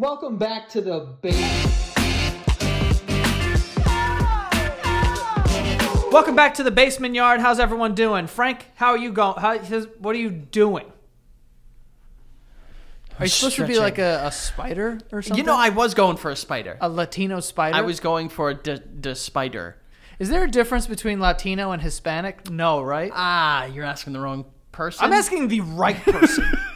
Welcome back to the base. Welcome back to the basement yard. How's everyone doing? Frank, how are you going? How, what are you doing? Are you supposed to be like a, a spider or something? You know, I was going for a spider. a Latino spider. I was going for a d- d- spider. Is there a difference between Latino and Hispanic? No, right? Ah, you're asking the wrong person. I'm asking the right person.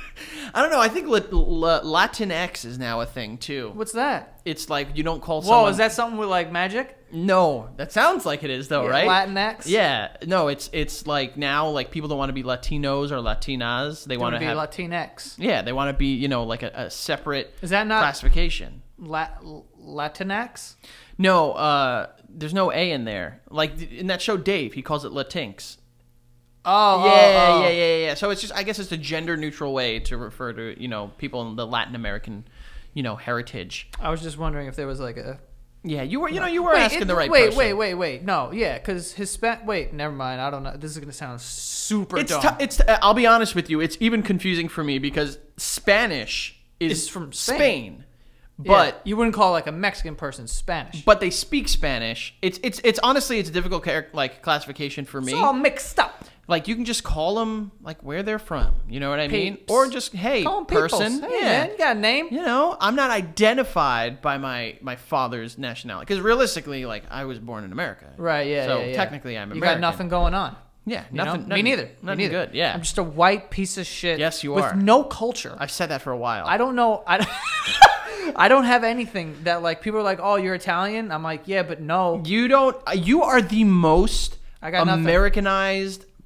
I don't know. I think Lat- La- Latinx is now a thing too. What's that? It's like you don't call Whoa, someone. is that something with like magic? No, that sounds like it is though, right? Latinx. Yeah. No, it's it's like now like people don't want to be Latinos or Latinas. They want want to to be have. Latinx. yeah, they want to be you know like a, a separate Is that not classification. La- Latinx? No, uh, there's no A in there. Like in that show, Dave, he calls it Latinx. Oh, Yeah, oh, oh. yeah, yeah, yeah. So it's just, I guess it's a gender neutral way to refer to, you know, people in the Latin American, you know, heritage. I was just wondering if there was like a. Yeah, you were, you know, you were Wait, asking it- the right question. wait, person. Wait, wait, wait, No, yeah, because Hispan. Wait, never mind. I don't know. This is gonna sound super It's, dumb. t- it's. uh, I'll be honest with you. It's even confusing for me because Spanish is It's from Spain. Spain, Yeah, but you wouldn't call like a Mexican person Spanish. but they speak Spanish. It's it's it's honestly it's a difficult like classification for me. it's all mixed up. Like you can just call them like where they're from. You know what I mean? Or just hey Call 'em peoples. person. Hey, yeah. man, you got a name. you know, I'm not identified by my my father's nationality because realistically, like I was born in America, Right. Yeah. So yeah, yeah. technically, I'm You American. got nothing going on. Yeah, You know? nothing. Me nothing- neither. Nothing Me neither. good. Yeah, I'm just a white piece of shit. Yes, you with are. no culture. I've said that for a while. I don't know. I, I don't have anything that like people are like, oh, you're Italian. I'm like, yeah, but no. You don't. Uh, you are the most I got nothing.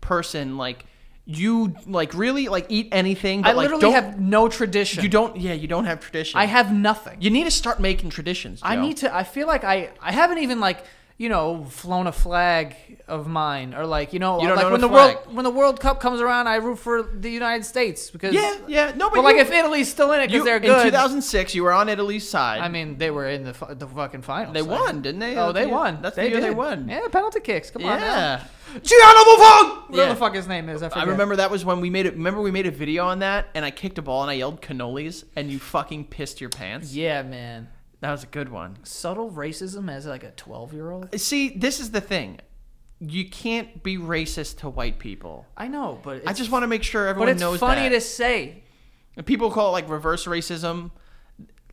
Person. Like you, like really, like eat anything. But I like, literally have no tradition. You don't. Yeah, you don't have tradition. I have nothing. You need to start making traditions. I need to. I feel like I. I haven't even like you know flown a flag of mine or like you know You like when the world when the World Cup comes around, I root for the United States because Yeah, yeah. No, but, But like if Italy's still in it because they're good. in good. 2006, you were on Italy's side. I mean, they were in the the fucking finals. they so- won, didn't they? Oh, they the year- won. That's they the year they won. Yeah, penalty kicks. Come on. Yeah. Gianna Buffon. Whatever Yeah. the fuck his name is. I, I remember that was when we made it. Remember we made a video on that, and I kicked a ball and I yelled cannolis, and you fucking pissed your pants. Yeah, man. That was a good one. Subtle racism as like a twelve year old. See, this is the thing. You can't be racist to white people. I know, but it's, I just want to make sure everyone But it's knows funny that. to say. People call it like reverse racism.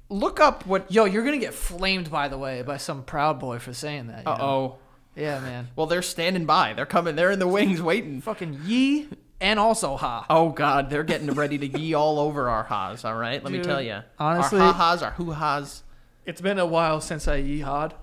Look up what. Yo, you're gonna get flamed by the way by some proud boy for saying that. Uh know? oh. Yeah, man. Well, they're standing by. They're coming. They're in the wings waiting. Fucking yee and also ha. Oh God, they're getting ready to yee all over our ha's. All right, let me tell you. honestly- our ha-has, our hoo-has. It's been a while since I yeehawed,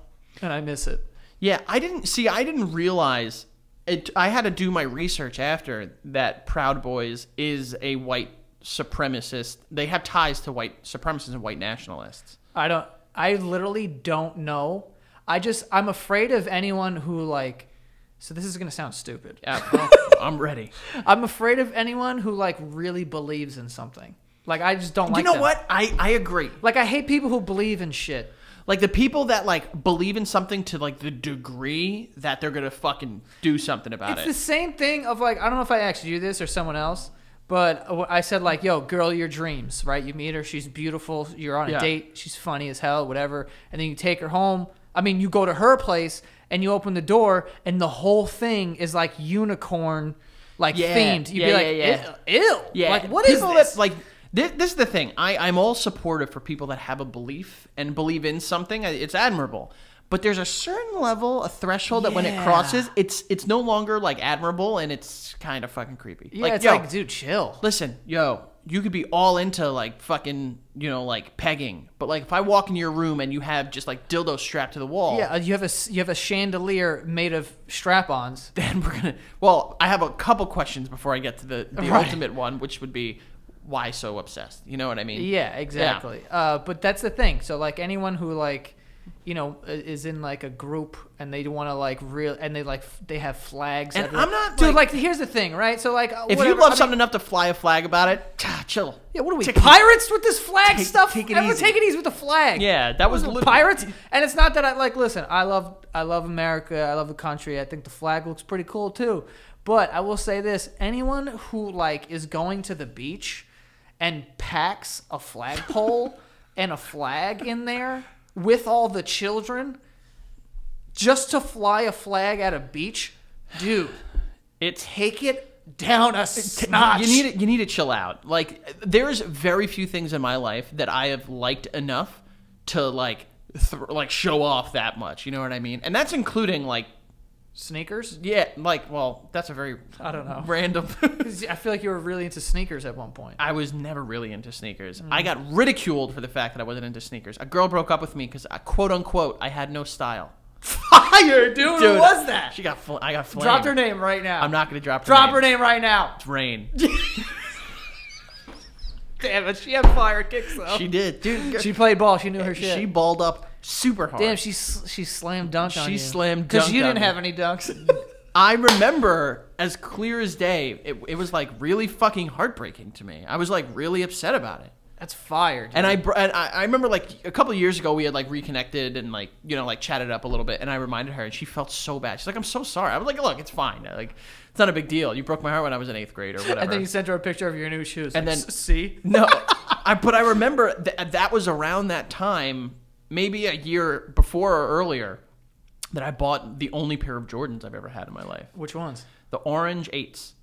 and I miss it. Yeah, I didn't see. I didn't realize it. I had to do my research after that. Proud Boys is a white supremacist. They have ties to white supremacists and white nationalists. I don't. I literally don't know. I just I'm afraid of anyone who like. So this is gonna sound stupid. Yeah, well, I'm ready. I'm afraid of anyone who like really believes in something. Like I just don't like. you know them. what? I I agree. Like I hate people who believe in shit. Like the people that like believe in something to like the degree that they're gonna fucking do something about It's it. It's the same thing of like I don't know if I asked you this or someone else, but I said like, "Yo, girl, your dreams, right? You meet her, she's beautiful. You're on a Yeah. date, she's funny as hell, whatever, and then you take her home. I mean, you go to her place and you open the door, and the whole thing is like unicorn, like Yeah, themed. You'd yeah, be like, yeah, "Ew, ew. Yeah, like what is people this? That, like this, this is the thing. I I'm all supportive for people that have a belief and believe in something. It's admirable. But there's a certain level, a threshold that when it crosses, it's it's no longer like admirable and it's kind of fucking creepy. yeah, like, it's yo, like, dude, chill. listen, yo, you could be all into like fucking, you know, like pegging. But like if I walk into your room and you have just like dildos strapped to the wall, Yeah, uh, you have a you have a chandelier made of strap-ons. then we're gonna. Well, I have a couple questions before I get to the the Right. ultimate one, which would be why so obsessed. You know what I mean? Yeah, exactly. Uh, but that's the thing. So like anyone who like, you know, is in like a group and they want to like real and they like they have flags. And everywhere. I'm not, dude. like- Like, here's the thing, right? So like, uh, If whatever, you love I mean- something enough to fly a flag about it, ah, chill. yeah. What are we Take it- pirates with this flag Take- stuff? take it Everyone easy. take it easy with the flag. Yeah, that was pirates. And it's not that I like. Listen, I love I love America. I love the country. I think the flag looks pretty cool too. But I will say this: anyone who like is going to the beach and packs a flagpole and a flag in there with all the children just to fly a flag at a beach, dude, It's take it down a notch. You need to, you need to chill out. Like there's very few things in my life that I have liked enough to like like show off that much. You know what I mean? And that's including like sneakers. yeah, like well, that's a very I don't know. random. I feel like you were really into sneakers at one point. I was never really into sneakers. Mm. I got ridiculed for the fact that I wasn't into sneakers. A girl broke up with me because, I quote unquote, I had no style. Fire, dude. Dude, Who was that? She got. Fl- I got flamed. Drop her name right now. I'm not gonna drop her Drop name. her name right now. It's Rain. Damn it, she had fire kicks though. she did, dude. She played ball. She knew her shit. She balled up super hard. Damn, she she slammed dunked on you. She you. slammed because you didn't me. have any dunks. I remember as clear as day. It, it was like really fucking heartbreaking to me. I was like really upset about it. That's fire. Dude. And I, and I I remember like a couple of years ago we had like reconnected and like you know like chatted up a little bit and I reminded her and she felt so bad. She's like I'm so sorry. I was like look it's fine. Like it's not a big deal. You broke my heart when I was in eighth grade or whatever. and then you sent her a picture of your new shoes. And Like, then- see, no, I but I remember that that was around that time, maybe a year before or earlier, that I bought the only pair of Jordans I've ever had in my life. which ones? The orange eights.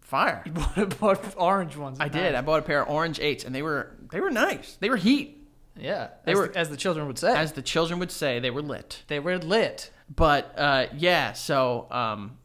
Fire. You bought, bought orange ones. I did. I bought a pair of orange eights, and they were they were nice. They were heat, Yeah, They as were- the, as the children would say. as the children would say. They were lit. they were lit. But uh, yeah, so um,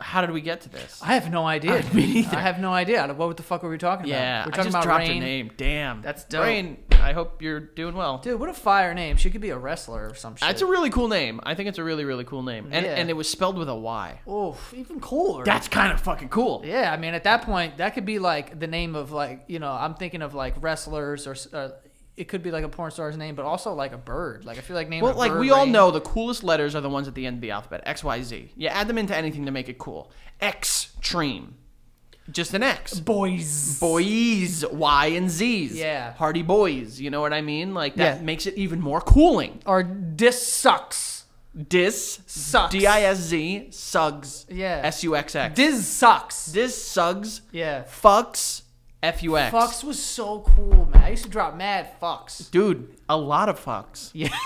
how did we get to this? I have no idea. Neither. I have no idea. What the fuck were we talking yeah, about? We're I talking just about dropped rain. name. Damn, That's dope. Rain. I hope you're doing well. Dude, what a fire name. She could be a wrestler or some shit. That's a really cool name. I think it's a really really cool name, and Yeah. and it was spelled with a Y. oh, even cooler. That's kind of fucking cool. yeah, I mean, at that point, that could be like the name of like you know, I'm thinking of like wrestlers or uh, it could be like a porn star's name, but also like a bird. Like I feel like name. Well, a like bird we all Rain- know, the coolest letters are the ones at the end of the alphabet. X, Y, Z. You add them into anything to make it cool. Extreme. Just an X. boys. Boys, Y and Z's. Yeah. Hardy boys. You know what I mean? Like that Yeah. makes it even more cooling. Or dis sucks. Dis Sucks. D I S Z Suxx. Yeah. S U X X. This sucks. Dis Suxx. Yeah. Fucks. F U X. Fucks was so cool, man. I used to drop mad fucks. Dude, a lot of fucks. Yeah.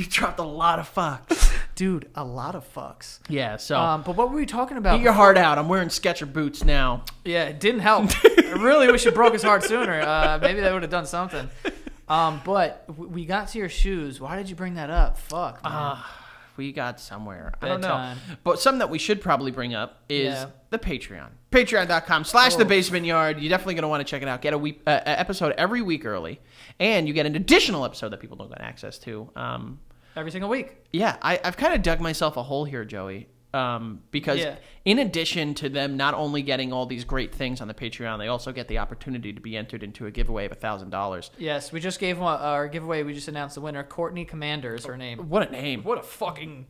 You dropped a lot of fucks. Dude, a lot of fucks. yeah. So Um, but what were we talking about? get your heart out. I'm wearing Sketcher boots now. Yeah, it didn't help. I really wish it broke his heart sooner. Uh, maybe that would have done something. Um, but we got to your shoes. Why did you bring that up? Fuck. Ah, we got somewhere. I don't know. But something that we should probably bring up is Yeah. the Patreon. Patreon.com slash the Oh. basement yard. You're definitely going to want to check it out. Get a week uh, episode every week early. And you get an additional episode that people don't get access to. Um, Every single week. yeah, I, I've kind of dug myself a hole here, Joey. Um, because Yeah. in addition to them not only getting all these great things on the Patreon, they also get the opportunity to be entered into a giveaway of thousand dollars. Yes, we just gave one, our giveaway. We just announced the winner. Courtney Commander is her name. What a name! What a fucking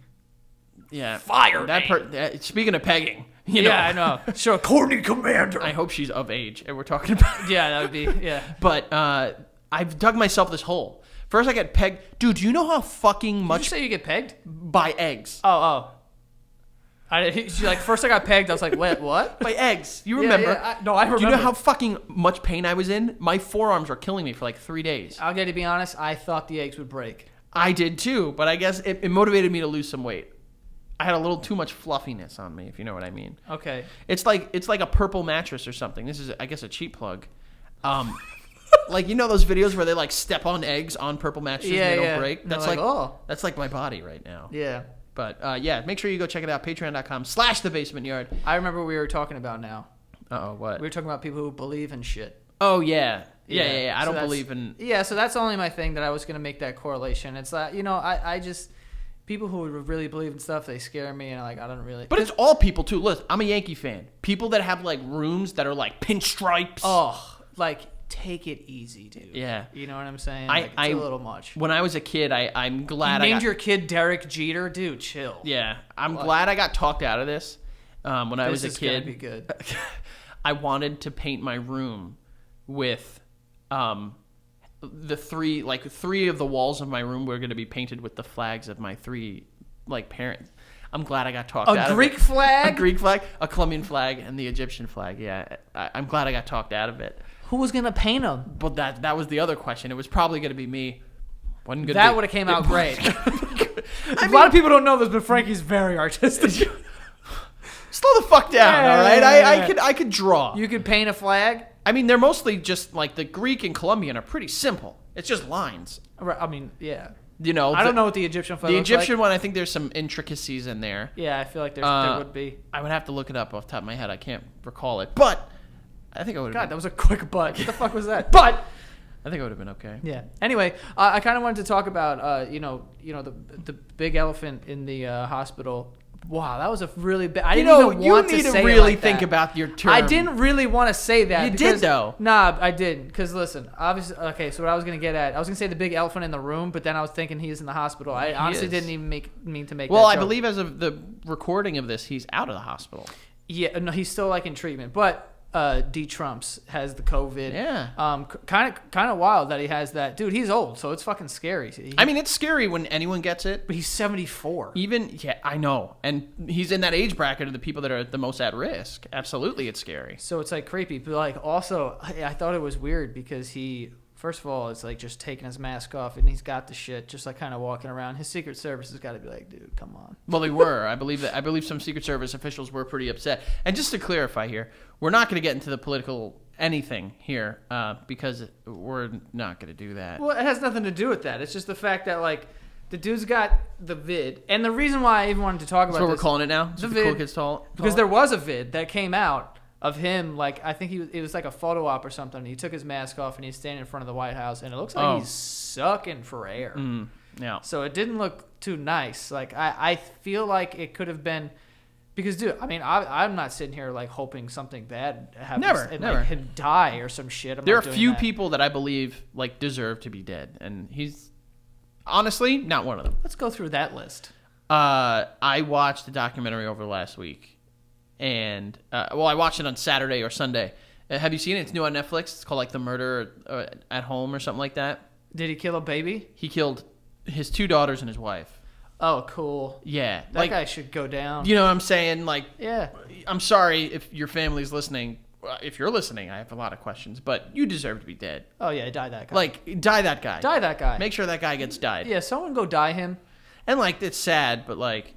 Yeah, Fire That per- that- speaking of pegging, you know, yeah, I know. Sure, Courtney Commander. I hope she's of age, and we're talking about. yeah, that would be yeah. But uh, I've dug myself this hole. First, I get pegged. Dude, do you know how fucking Did you much say you get pegged? by eggs? Oh, oh. I she like first I got pegged. I was like, wait, what? By eggs. You remember? yeah, I- no, I Do you know how fucking much pain I was in? My forearms were killing me for like three days. I'll get to be honest. I thought the eggs would break. I did too, but I guess it, it motivated me to lose some weight. I had a little too much fluffiness on me, if you know what I mean. Okay. It's like it's like a purple mattress or something. This is, I guess, a cheap plug. Um, like you know those videos where they like step on eggs on purple mattresses Yeah, and they yeah. don't break. That's like, like, oh. that's like my body right now. Yeah. But uh, yeah, make sure you go check it out. Patreon.com slash the basement yard. I remember what we were talking about now. Uh oh, what? We were talking about people who believe in shit. oh yeah. Yeah, yeah, yeah. I So don't believe in. Yeah, so that's only my thing that I was gonna make that correlation. It's that you know I, I just people who really believe in stuff they scare me and like I don't really. But it's all people too. Listen, I'm a Yankee fan. People that have like rooms that are like pinstripes. oh like take it easy, dude. Yeah. You know what I'm saying? I- Like, it's I- a little much. When I was a kid, I I'm You glad I named got, your kid Derek Jeter, dude. Chill. Yeah, I'm What? glad I got talked out of this. Um, when I was a is kid, be good. I wanted to paint my room with um, the three like three of the walls of my room were going to be painted with the flags of my three like parents. I'm glad I got talked out. A of Greek it. flag. a Greek flag, a Colombian flag, and the Egyptian flag. Yeah, I, I'm glad I got talked out of it. Who was gonna paint them? But that that was the other question. It was probably going to be me. Wasn't gonna That would have came out great. wasn't- a lot of people don't know this, but Frankie's very artistic. Slow the fuck down, all right? I, I could I could draw. you could paint a flag. I mean, they're mostly just like the Greek and Colombian are pretty simple. It's just lines. Right, I mean, yeah. You know, I don't know what the Egyptian flag The Egyptian like. one, I think there's some intricacies in there. Yeah, I feel like there's, Uh, there would be. I would have to look it up off the top of my head. I can't recall it, but I think I would God, that was a quick butt. What the fuck was that? But I think I would have been okay. yeah. Anyway, uh, I kind of wanted to talk about uh, you know you know the the big elephant in the uh, hospital. Wow, that was a really bad. I You didn't know, even you want need to it really like think that. about your term. I didn't really want to say that. You did, though. Nah, I didn't. Because listen, obviously, okay. So what I was gonna get at, I was gonna say the big elephant in the room, but then I was thinking he's in the hospital. I honestly is. didn't even make mean to make. Well, I joke. believe as of the recording of this, he's out of the hospital. Yeah, no, he's still like in treatment, but uh, D Trumps has the COVID. Yeah. Um, kind of, kind of wild that he has that. Dude, he's old, so it's fucking scary. He- I mean, it's scary when anyone gets it. but he's seventy four. Even yeah, I know, and he's in that age bracket of the people that are the most at risk. Absolutely, it's scary. So it's like creepy, but like also, I, I thought it was weird because he, first of all, it's like just taking his mask off and he's got the shit, just like kind of walking around. His Secret Service has got to be like, dude, come on. Well, they were. I believe that. I believe some Secret Service officials were pretty upset. And just to clarify here, we're not going to get into the political anything here uh, because we're not going to do that. Well, it has nothing to do with that. It's just the fact that like the dude's got the vid, and the reason why I even wanted to talk about That's what we're calling it now. The The cool vid. kids tall. because there was a vid that came out of him like I think he was, it was like a photo op or something. He took his mask off and he's standing in front of the White House, and it looks like Oh. he's sucking for air. Mm, yeah. So it didn't look too nice. Like I, I feel like it could have been because dude, I mean, I, I'm not sitting here like hoping something bad happens Never, and never. like him die or some shit. I'm There are few that. people that I believe like deserve to be dead, and he's honestly not one of them. Let's go through that list. Uh, I watched a documentary over last week, and uh, well, I watched it on Saturday or Sunday. Uh, have you seen it? It's new on Netflix. It's called like The Murder uh, at Home or something like that. Did he kill a baby? He killed his two daughters and his wife. Oh, cool. Yeah, That like guy should go down. you know what I'm saying? Like, yeah. I'm sorry if your family's listening. If you're listening, I have a lot of questions, but you deserve to be dead. Oh yeah, die that guy. Like, die that guy. die that guy. Make sure that guy gets died. yeah, someone go die him. And like, it's sad, but like,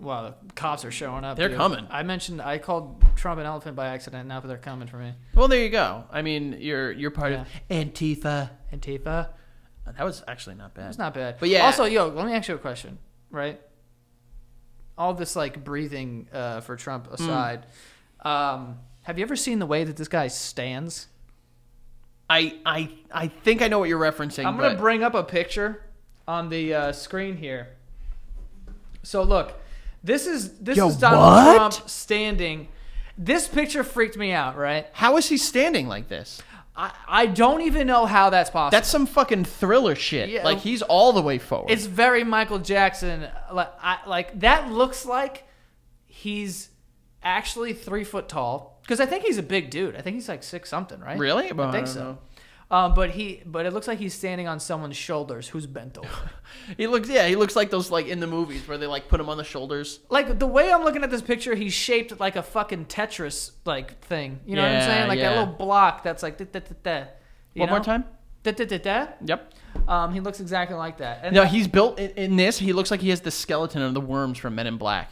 Wow, the cops are showing up. They're dude. coming. I mentioned I called Trump an elephant by accident. Now that they're coming for me. well, there you go. I mean, you're you're part of Antifa. Antifa. That was actually not bad. It's not bad. But yeah. Also, yo, let me ask you a question. Right. All this like breathing uh, for Mm. Trump aside, um, have you ever seen the way that this guy stands? I I I think I know what you're referencing. I'm gonna but bring up a picture on the uh, screen here. So look, this is this Yo, is Donald what? Trump standing. This picture freaked me out. Right. how is he standing like this? I, I don't even know how that's possible. That's some fucking thriller shit. Yeah. Like he's all the way forward. It's very Michael Jackson. Like, I, like that looks like he's actually three foot tall. Because I think he's a big dude. I think he's like six something, right? Really? I Well, I think don't so. know. Um, but he, but it looks like he's standing on someone's shoulders who's bent over. he looks yeah. He looks like those like in the movies where they like put him on the shoulders. like the way I'm looking at this picture, he's shaped like a fucking Tetris like thing. You know what I'm saying? Like that yeah. little block that's like da da da da. One more time. Da da da da. Yep. Um, he looks exactly like that. And No, he's built in, in this. He looks like he has the skeleton of the worms from Men in Black.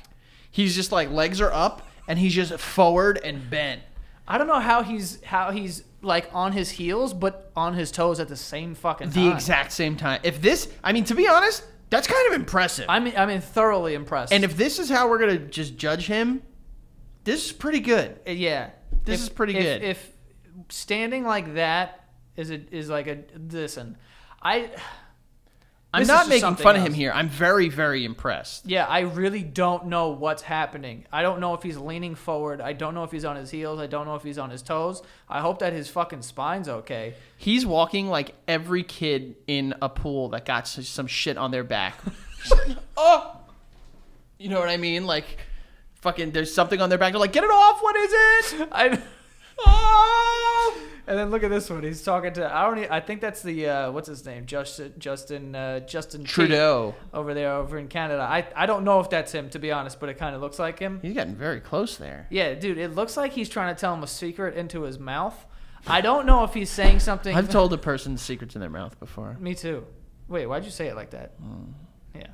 He's just like legs are up and he's just forward and bent. I don't know how he's how he's like on his heels but on his toes at the same fucking The exact same time. If this, I mean, to be honest, that's kind of impressive. I mean, I mean, thoroughly impressed. and if this is how we're gonna just judge him, this is pretty good. Uh, yeah, This If- is pretty if- good. If standing like that is a, is like a listen, I I'm This not making fun of him here. I'm very, very impressed. yeah, I really don't know what's happening. I don't know if he's leaning forward. I don't know if he's on his heels. I don't know if he's on his toes. I hope that his fucking spine's okay. He's walking like every kid in a pool that got some shit on their back. oh, you know what I mean? Like, fucking, there's something on their back. They're like, get it off. What is it? I. Oh, And then look at this one. He's talking to I don't. I think that's the uh, what's his name, Justin Justin uh, Justin Tate Trudeau. over there over in Canada. I I don't know if that's him to be honest, but it kind of looks like him. He's getting very close there. Yeah, dude, it looks like he's trying to tell him a secret into his mouth. I don't know if he's saying something. I've told a person secrets in their mouth before. Me too. Wait, why'd you say it like that? Hmm. Yeah.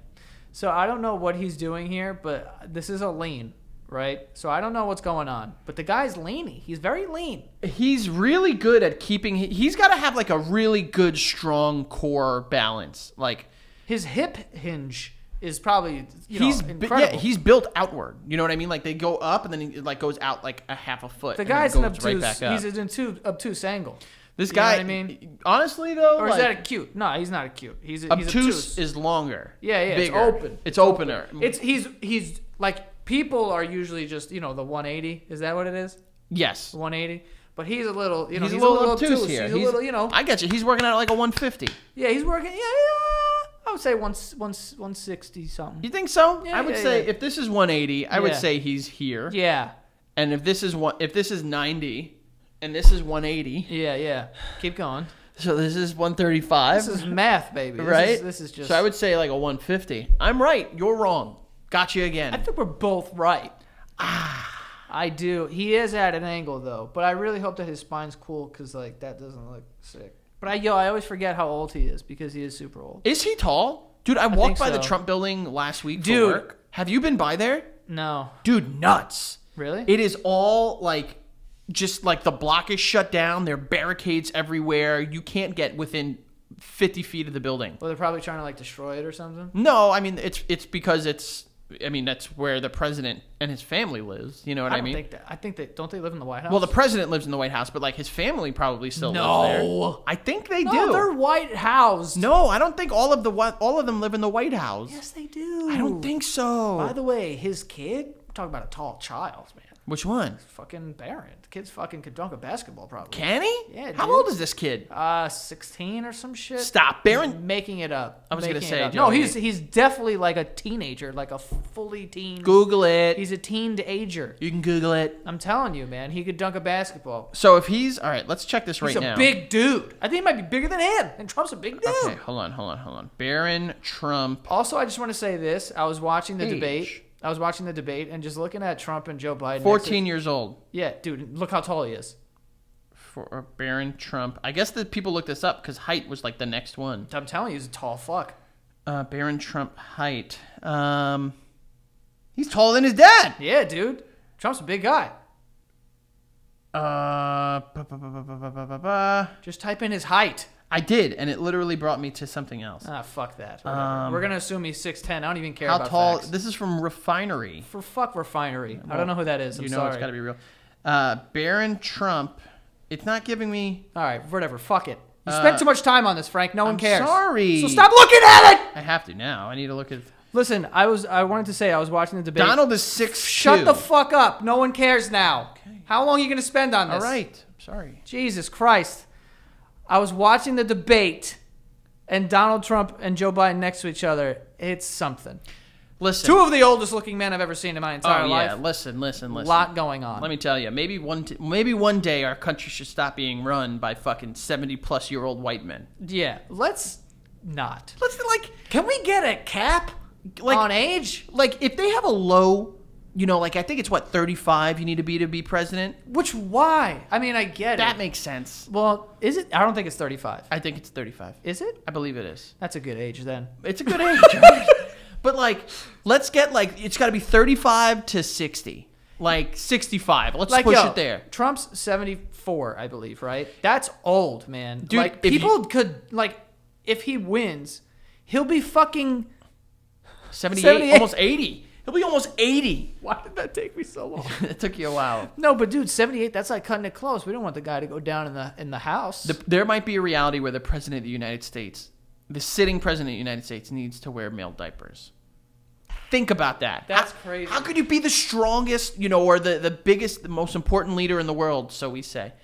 So I don't know what he's doing here, but this is a lean, right? So I don't know what's going on. But the guy's leany. He's very lean. He's really good at keeping. He's got to have like a really good, strong core balance. Like His hip hinge is probably you know he's incredible. yeah, he's built outward. You know what I mean? Like they go up and then it like goes out like a half a foot. the guy's an obtuse. right he's an obtuse, obtuse angle. this you know guy. what I mean? honestly though, Or is like, that acute? No, he's not acute. He's, he's obtuse, obtuse. is longer. Yeah, yeah, it's open. It's opener. It's he's he's like people are usually just you know the 180. Is that what it is? yes. 180. But he's a little, you know, he's, he's, a little, obtuse, obtuse. here. He's, a little, you know, I get you. He's working out at like a 150. yeah, he's working. Yeah, yeah. I would say one, one, 160 something. You think so? Yeah, I would yeah, say yeah. if this is 180, I would say he's here. Yeah, And if this is one, if this is 90, and this is 180, yeah, yeah. Keep going. so this is 135, This is math, baby. This right? Is, this is just. So I would say like a 150. I'm right. You're wrong. Got you again. I think we're both right. Ah. I do. He is at an angle though, but I really hope that his spine's cool because like that doesn't look sick. But I yo, I always forget how old he is because he is super old. is he tall? Dude, I walked think by the. Trump building last week Dude. work. Have you been by there? No, Dude, nuts. really? It is all like just like the block is shut down. There are barricades everywhere. You can't get within 50 feet of the building. well, they're probably trying to like destroy it or something. No, I mean it's it's because it's I mean that's where the president and his family lives. You know what I, I mean? think that. I think that. Don't they live in the White House? well, the president lives in the White House, but like his family probably still No. lives there. I think they no, do. they're White House. No, I don't think all of the all of them live in the White House. Yes, they do. I don't think so. By the way, his kid. Talking about a tall child, man. Which one? Fucking Barron. The kid's fucking could dunk a basketball, probably. Can he? Yeah, How old is this kid? Uh, sixteen or some shit. Stop, Barron. making it up. I was gonna say, no, he's he's definitely like a teenager, like a fully teen. Google it. He's a teen ager. you can Google it. I'm telling you, man, he could dunk a basketball. So if he's all right, let's check this right He's a now. big dude. I think he might be bigger than him, and Trump's a big dude. Okay, hold on, hold on, hold on. Barron Trump. Also, I just want to say this: I was watching the Age. debate. I was watching the debate and just looking at Trump and Joe Biden. 14 to, years old. Yeah, dude, look how tall he is. For uh, Barron Trump. I guess that people looked this up because height was like the next one. I'm telling you, he's a tall fuck. Uh, Trump height. Um, he's taller than his dad. Yeah, dude. Trump's a big guy. Uh, ba, ba, ba, just type in his height. I did, and it literally brought me to something else. Ah, fuck that. Um, We're gonna assume he's six ten. I don't even care How tall? facts. This is from Refinery. For fuck refinery. I don't know who that is. I'm you know sorry. it's got to be real. Uh, Barron Trump. It's not giving me. All right, whatever. Fuck it. You Uh, spent too much time on this, Frank. No one I'm cares. sorry. So stop looking at it. I have to now. I need to look at. Listen, I was. I wanted to say I was watching the debate. Donald is six. Shut the fuck up. No one cares now. Okay. How long are you gonna spend on this? All right. I'm sorry. Jesus Christ. I was watching the debate, and Donald Trump and Joe Biden next to each other. It's something. Listen. Two of the oldest looking men I've ever seen in my oh, entire oh yeah. life. Listen. Listen. A lot going on. Let me tell you. Maybe one. T- maybe one day our country should stop being run by fucking seventy plus year old white men. yeah, let's not. Let's like Can we get a cap Like- on age? like if they have a low. You know, like I think it's what thirty five you need to be to be president. Which why? I mean, I get That it. makes sense. well, is it? I don't think it's 35. I think it's thirty five. Is it? I believe it is. That's a good age then. It's a good age, right? But like, let's get like it's got to be thirty-five to sixty, like sixty-five. Let's Like push yo, it there. Trump's 74, I believe, right? That's old, man. Dude, like if you- people could like if he wins, he'll be fucking 78, 78. almost eighty. He'll be almost eighty. Why did that take me so long? it took you a while. no, but dude, 78, that's like cutting it close. We don't want the guy to go down in the in the house. The, there might be a reality where the president of the United States, the sitting president of the United States, needs to wear male diapers. Think about that. That's How- crazy. How could you be the strongest, you know, or the, the biggest, the most important leader in the world, so we say,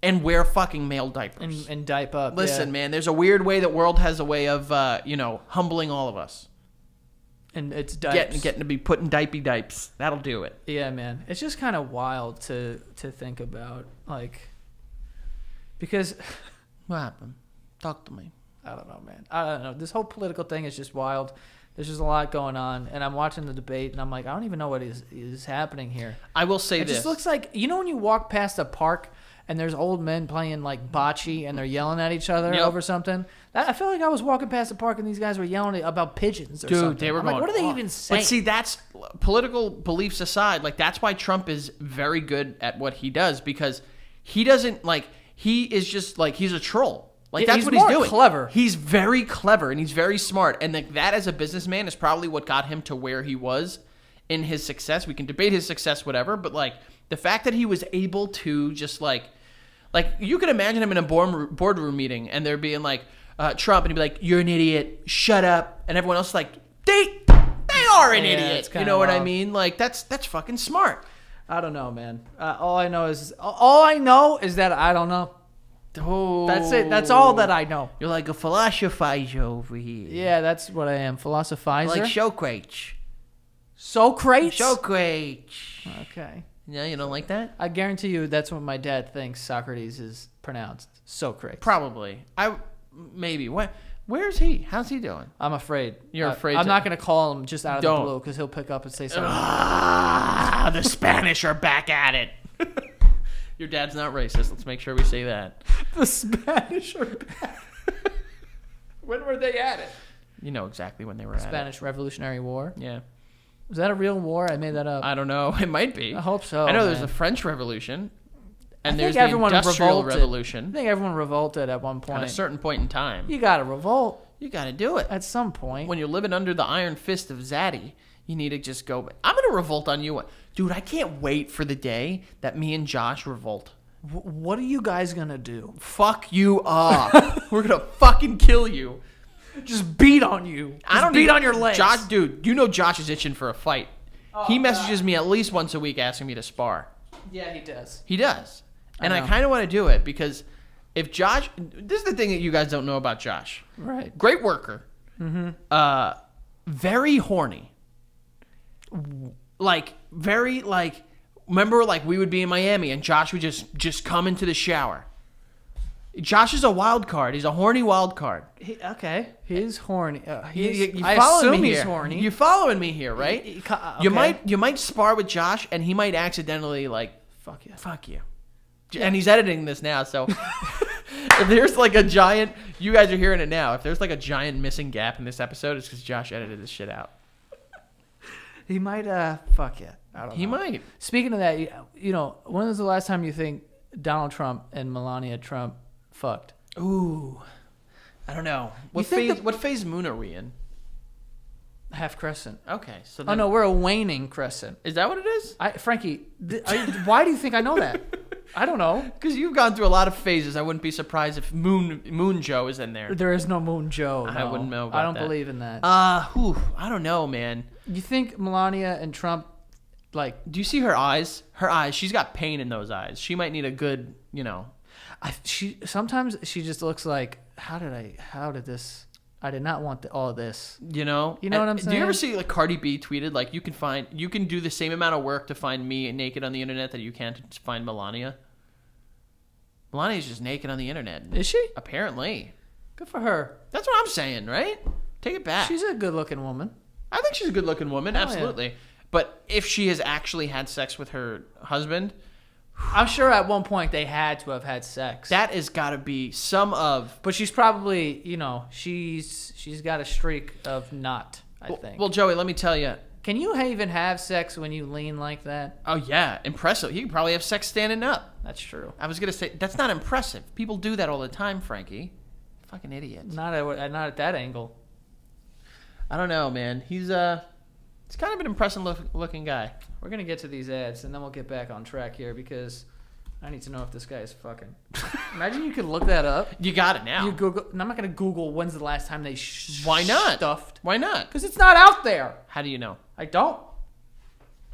and wear fucking male diapers? and, and dipe up. Listen, yeah. man, there's a weird way that world has a way of, uh, you know, humbling all of us. And it's dipes. Getting, getting to be putting in diaper dipes. That'll do it. Yeah, man. It's just kind of wild to to think about. Like, because What happened? Talk to me. I don't know, man. I don't know. This whole political thing is just wild. There's just a lot going on, and I'm watching the debate, and I'm like, I don't even know what is is happening here. I will say It this. just looks like you know when you walk past a park and there's old men playing like bocce and they're yelling at each other Yep. over something. That, I feel like I was walking past the park and these guys were yelling about pigeons or Dude, something. they were I'm going. like, what are they even saying? But see, that's political beliefs aside. Like that's why Trump is very good at what he does because he doesn't like he is just like he's a troll. Like that's he's what he's doing. clever. He's very clever and he's very smart. And like that as a businessman is probably what got him to where he was in his success. We can debate his success, whatever, but like the fact that he was able to just like like you could imagine him in a boardroom boardroom meeting and they're being like uh, Trump and he'd be like, "You're an idiot. Shut up," and everyone else is like, "They they are an Yeah, idiot." You know what I mean? Like that's that's fucking smart. I don't know, man. Uh, all I know is all I know is that I don't know. Oh, That's it. That's all that I know. You're like a philosophizer over here. Yeah, that's what I am. Philosophizer. like Socrates. Socrates. Socrates. Okay. Yeah, you don't like that? I guarantee you that's what my dad thinks Socrates is pronounced. Socrates. Probably. I maybe. What? Where's he? How's he doing? I'm afraid. You're I- afraid I'm to- not going to call him just out of Don't. the blue because he'll pick up and say something. Ah, the Spanish are back at it. Your dad's not racist. Let's make sure we say that. the Spanish are back. when were they at it? You know exactly when they were at it. Spanish Revolutionary War. Yeah. Was that a real war? I made that up. I don't know. It might be. I hope so. I know there's the French Revolution, and I there's the everyone Industrial revolted. I think everyone revolted at one point. At a certain point in time, You got to revolt you got to do it. at some point. When you're living under the iron fist of Zaddy, you need to just go. I'm gonna revolt on you, dude. I can't wait for the day that me and Josh revolt. Wh- what are you guys gonna do? Fuck you up. We're gonna fucking kill you. Just beat on you. Just I don't beat even- on your legs. Josh, dude, you know Josh is itching for a fight. he messages me at least once a week asking me to spar. Yeah, he does. He does. And I, know. kind of want to do it because if Josh, this is the thing that you guys don't know about Josh. Right. Great worker. Mm-hmm. Uh, very horny. Like very like. Remember, like we would be in Miami and Josh would just just come into the shower. Josh is a wild card. He's a horny wild card. He, okay. He's horny. Uh, You, he's, you, you I following assume me he's here. horny. You're following me here, right? He- he ca- You might you might spar with Josh, and he might accidentally like Fuck yeah. fuck you. And he's editing this now, so if there's like a giant, you guys are hearing it now. If there's like a giant missing gap in this episode, it's because Josh edited this shit out. He might. Uh. Fuck you. I don't He know. might. Speaking of that, you, you know, when was the last time you think Donald Trump and Melania Trump fucked? Ooh, I don't know. What phase? that- what phase moon are we in? Half crescent. Okay, so Oh no, we're a waning crescent. is that what it is? I, Frankie, th- you- why do you think I know that? I don't know. Because you've gone through a lot of phases. I wouldn't be surprised if Moon Moon Joe is in there. There is no Moon Joe. I wouldn't know I don't that. believe in that. Uh, whew, I don't know, man. you think Melania and Trump, like, Do you see her eyes? Her eyes. She's got pain in those eyes. She might need a good, you know. I, she sometimes she just looks like, how did I? How did this? I did not want the, all this. You know, You know what I'm saying. Do you ever see like Cardi B tweeted like you can find you can do the same amount of work to find me naked on the internet that you can to find Melania. Melania's just naked on the internet. Is she? Apparently, Good for her. that's what I'm saying, right? Take it back. She's a good-looking woman. I think she's a good-looking woman, Hell yeah. absolutely. But if she has actually had sex with her husband, I'm sure at one point they had to have had sex. that has got to be some of. but she's probably, you know, she's she's got a streak of not. I Well, think. well, Joey, let me tell you. Can you even have sex when you lean like that? Oh yeah, impressive. You could probably have sex standing up. That's true. I was gonna say that's not impressive. People do that all the time, Frankie. Fucking idiot. Not at not at that angle. I don't know, man. He's uh, he's kind of an impressive look, looking guy. We're gonna get to these ads and then we'll get back on track here because I need to know if this guy is fucking. Imagine you could look that up. You got it now. You Google. and I'm not gonna Google when's the last time they sh- Why not? stuffed Why not? because it's not out there. How do you know? I don't.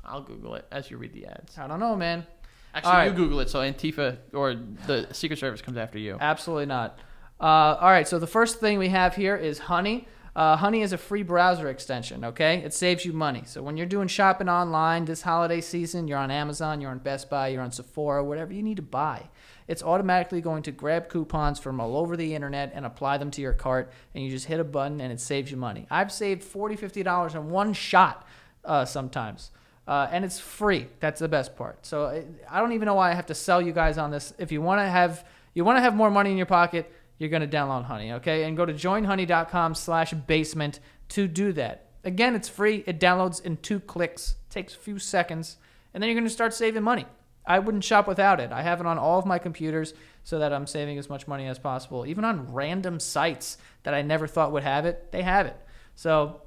I'll Google it as you read the ads. I don't know, man. Actually, All you. Google it so Antifa or the Secret Service comes after you. Absolutely not. Uh, all right, so the first thing we have here is honey. Uh, Honey is a free browser extension, okay? It saves you money. So when you're doing shopping online this holiday season, you're on Amazon, you're on Best Buy, you're on Sephora, whatever you need to buy. It's automatically going to grab coupons from all over the internet and apply them to your cart, and you just hit a button and it saves you money. I've saved $40, $50 in one shot uh, sometimes. Uh, and it's free. That's the best part. So I, I don't even know why I have to sell you guys on this. If you want to have you want to have more money in your pocket, you're going to download Honey, okay? And go to joinhoney.com slash basement to do that. Again, it's free. It downloads in two clicks. takes a few seconds, and then you're going to start saving money. I wouldn't shop without it. I have it on all of my computers so that I'm saving as much money as possible. Even on random sites that I never thought would have it, they have it. So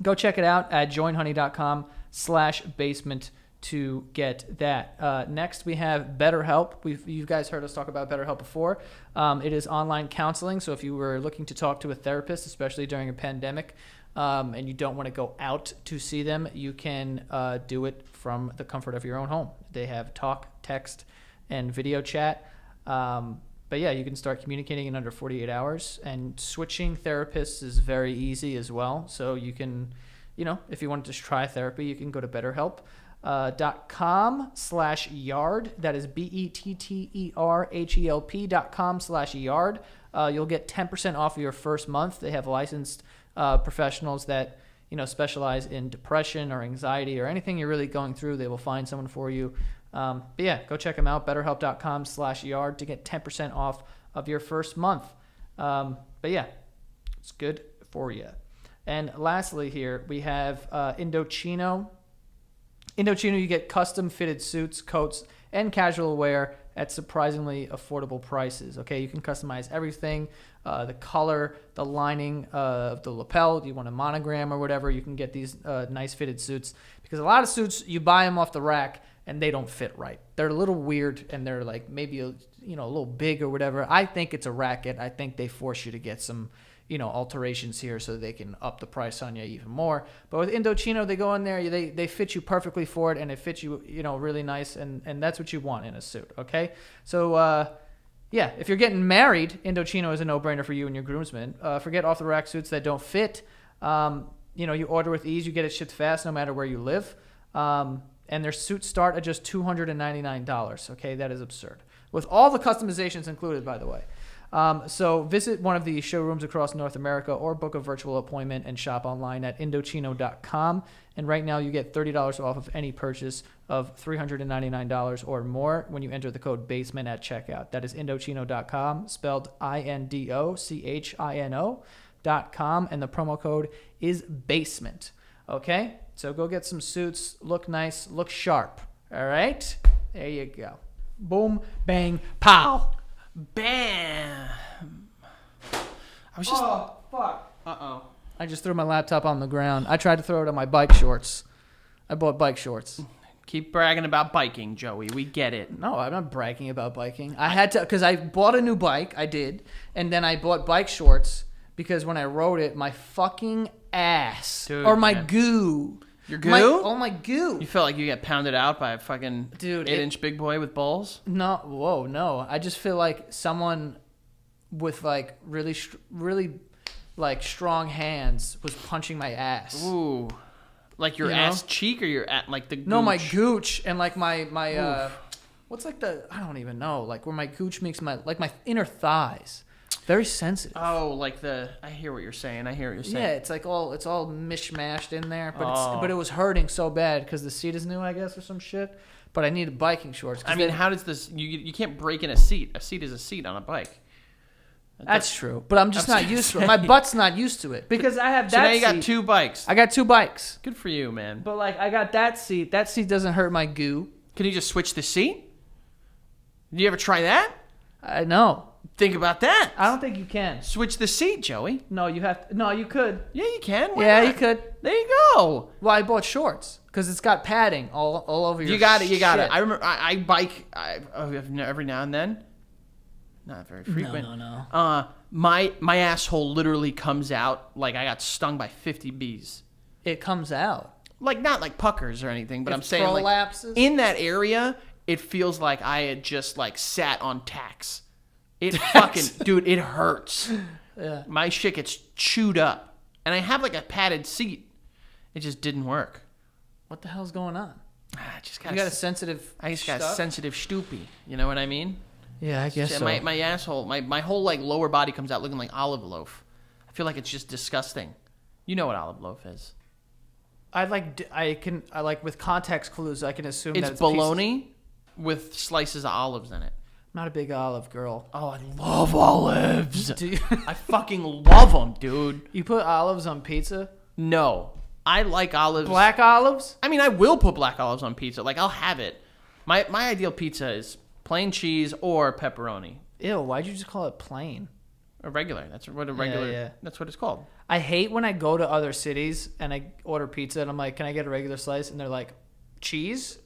go check it out at joinhoney.com slash basement to get that. Uh, next, we have BetterHelp. We've, you guys heard us talk about BetterHelp before. Um, it is online counseling. So if you were looking to talk to a therapist, especially during a pandemic, um, and you don't want to go out to see them, you can uh, do it from the comfort of your own home. They have talk, text, and video chat. Um, but yeah, you can start communicating in under 48 hours. And switching therapists is very easy as well. So you can, you know, if you want to just try therapy, you can go to BetterHelp. Uh, dot com slash yard. That is b-e-t-t-e-r-h-e-l-p dot com slash yard. Uh, you'll get 10% off of your first month. They have licensed uh, professionals that you know specialize in depression or anxiety or anything you're really going through. They will find someone for you. Um, but yeah go check them out. Betterhelp.com slash yard to get 10% off of your first month. Um, but yeah it's good for you and lastly here we have uh, indochino indochino you get custom fitted suits coats and casual wear at surprisingly affordable prices. Okay, you can customize everything uh, the color, the lining of the lapel. Do you want a monogram or whatever? You can get these uh, nice fitted suits because a lot of suits you buy them off the rack and they don't fit right. They're a little weird and they're like maybe a, you know a little big or whatever. I think it's a racket. I think they force you to get some you know alterations here so they can up the price on you even more. But with Indochino, they go in there, they they fit you perfectly for it, and it fits you you know really nice, and and that's what you want in a suit. Okay, so. uh yeah, if you're getting married, Indochino is a no-brainer for you and your groomsmen. Uh, forget off-the-rack suits that don't fit. Um, you know, you order with ease, you get it shipped fast, no matter where you live. Um, and their suits start at just $299. Okay, that is absurd. With all the customizations included, by the way. Um, so visit one of the showrooms across North America or book a virtual appointment and shop online at Indochino.com. And right now you get $30 off of any purchase of $399 or more when you enter the code BASEMENT at checkout. That is Indochino.com, spelled I N D O C H I N O.com. And the promo code is BASEMENT. Okay? So go get some suits, look nice, look sharp. All right? There you go. Boom, bang, pow. Bam. I was just. Oh, fuck. Uh oh. I just threw my laptop on the ground. I tried to throw it on my bike shorts. I bought bike shorts. Keep bragging about biking, Joey. We get it. No, I'm not bragging about biking. I had to because I bought a new bike. I did, and then I bought bike shorts because when I rode it, my fucking ass Dude, or my yeah. goo, Your My- goo? oh my goo, You felt like you got pounded out by a fucking Dude, eight it- inch big boy with balls? No, whoa, no. I just feel like someone with like really, really, like strong hands was punching my ass. Ooh. Like your You know? ass cheek or your at like the No, my gooch? gooch and like my my uh, what's like the I don't even know like where my gooch makes my like my inner thighs very sensitive. Oh, like the I hear what you're saying. I hear what you're saying. yeah, it's like all it's all mishmashed in there, but Oh. it's but it was hurting so bad because the seat is new, I guess, or some shit. But I needed biking shorts. I mean, they- how does this you you can't break in a seat. A seat is a seat on a bike. that's true. But I'm just I was not used to it. My butt's not used to it because I have So now you got two bikes. I got two bikes, Good for you, man. but like I got that seat. That seat doesn't hurt my goo. Can you just switch the seat? Did you ever try that? I know. Think about that. I don't think you can. Switch the seat, Joey. No, you have. To, no, you could. Yeah, you can. Why Yeah, not? you could. There you go. Well, I bought shorts because it's got padding all, all over your. You got it. You got shit. it. I remember. I, I bike. I, oh, every now and then. Not very frequent. no, no. Uh, my my asshole literally comes out like I got stung by fifty bees. It comes out. Like not like puckers or anything, but It I'm saying like in that area, it feels like I had just like sat on tax. It fucking dude, it hurts. Yeah. My shit gets chewed up. and I have like a padded seat. It just didn't work. What the hell's going on? Ah, I just You got, got a sensitive. I just got a stuff? sensitive stoopy. You know what I mean? Yeah, I guess so. my, my asshole, my, my whole like lower body comes out looking like olive loaf. I feel like it's just disgusting. You know what olive loaf is? I like. I can. I like with context clues. I can assume It's that it's bologna with slices of olives in it. Not a big olive girl. Oh, I love olives. You, I fucking love them, dude. you put olives on pizza? No, I like olives. Black olives? I mean, I will put black olives on pizza. Like I'll have it. My my ideal pizza is plain cheese or pepperoni. Ew. Why'd you just call it plain? A regular. That's what a regular. yeah. That's what it's called. I hate when I go to other cities and I order pizza and I'm like, "Can I get a regular slice?" And they're like, "Cheese."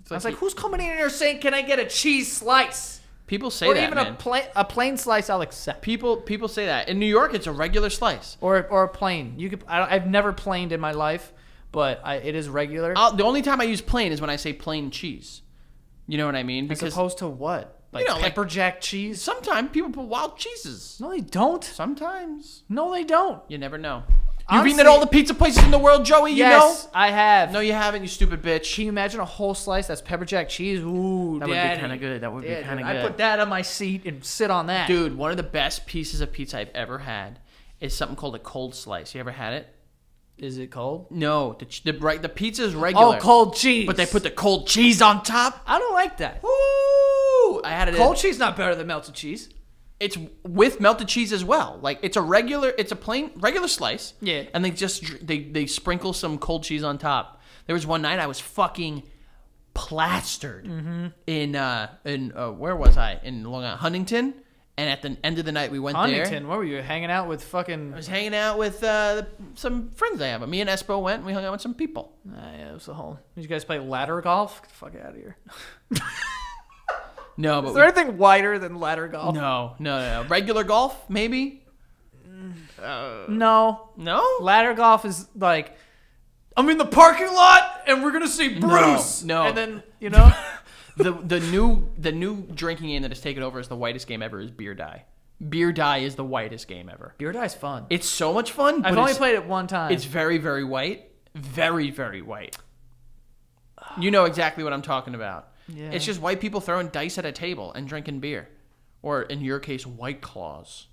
It's I was like like, "Who's coming in here saying, can I get a cheese slice?" People say or that, even man. a plain a plain slice, I'll accept. people people say that in New York, it's a regular slice. Or or a plain. You could. I, don't- I've never planed in my life, but I, it is regular. I'll, the only time I use plain is when I say plain cheese. You know what I mean? as Because opposed to what? Like know, like- pepper jack cheese? sometimes people put wild cheeses. No, they don't. Sometimes No, they don't. you never know. You've eaten at all the pizza places in the world, Joey. You yes, I have. No, you haven't. You stupid bitch. Can you imagine a whole slice that's pepper jack cheese? Ooh, That would be kinda good. That would be kinda good. I put that on my seat and sit on that. Dude, one of the best pieces of pizza I've ever had is something called a cold slice. You ever had it? Is it cold? No, the ch- the right the pizza's oh, regular. Oh, cold cheese. But they put the cold cheese on top. I don't like that. Ooh, I had it. Cold cheese not better than melted cheese. It's with melted cheese as well. Like it's a regular, it's a plain regular slice. Yeah. And they just they they sprinkle some cold cheese on top. There was one night I was fucking plastered Mm-hmm. in uh in uh, where was I in Long Island, Huntington. And at the end of the night, we went there. Huntington, where were you hanging out with fucking? I was hanging out with uh, some friends I have. Me and Espo went. and We hung out with some people. Ah, yeah, it was the whole. Did you guys play ladder golf? Get the fuck out of here. No, but Is there anything wider than ladder golf? no, no, no, no. Regular golf, maybe. No. No, Ladder golf is like, I'm in the parking lot and we're gonna see Bruce. no. And then you know, the the new the new drinking game that has taken over as the whitest game ever is beer die. Beer die is the whitest game ever. beer die is fun. It's so much fun. I've only played it one time. It's very very white, very very white. You know exactly what I'm talking about. Yeah. It's just white people throwing dice at a table and drinking beer, or in your case, White Claws.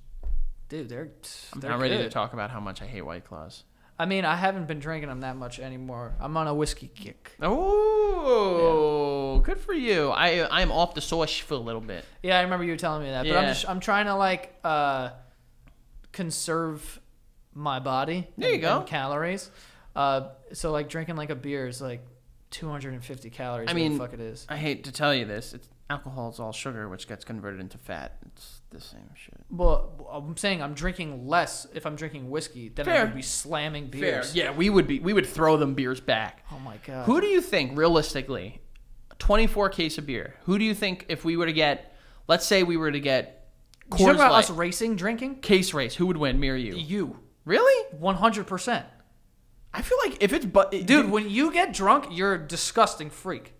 dude. They're I'm they're not ready to talk about how much I hate White Claws. I mean, I haven't been drinking them that much anymore. I'm on a whiskey kick. Oh, good for you. I I'm off the sauce for a little bit. Yeah, I remember you telling me that. Yeah. But I'm just I'm trying to like uh conserve my body. There you go. and calories. Uh, so like drinking like a beer is like 250 calories. I mean, fuck it is. I hate to tell you this. It's, alcohol is all sugar, which gets converted into fat. It's the same shit. Well, I'm saying I'm drinking less if I'm drinking whiskey than I would be slamming beers. Yeah, we would be. We would throw them beers back. Oh my god. Who do you think, realistically, 24 case of beer? Who do you think if we were to get, let's say we were to get you talking about Light us racing drinking? case race? Who would win, me or you? You. Really? 100%. I feel like if it's but Dude, when you get drunk, you're a disgusting freak.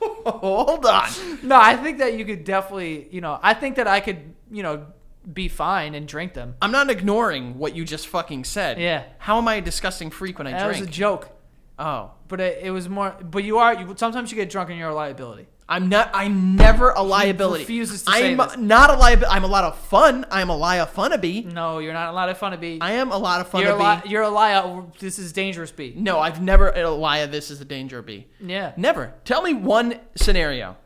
hold on. No, I think that you could definitely, you know, I think that I could, you know, be fine and drink them. I'm not ignoring what you just fucking said. Yeah. How am I a disgusting freak when I That drink? was a joke. oh. But it, it was more. But you are. You, sometimes you get drunk and you're a liability. I'm not. I'm never a liability. refuses to say I'm this. not a liability. I'm a lot of fun. I'm a lie funnabe. No, you're not allowed to fun to be. I am a lot of you're a funnabe. You're a liar. This is dangerous. Be. no, I've never a lie. This is a danger be. Yeah. Never. Tell me one scenario.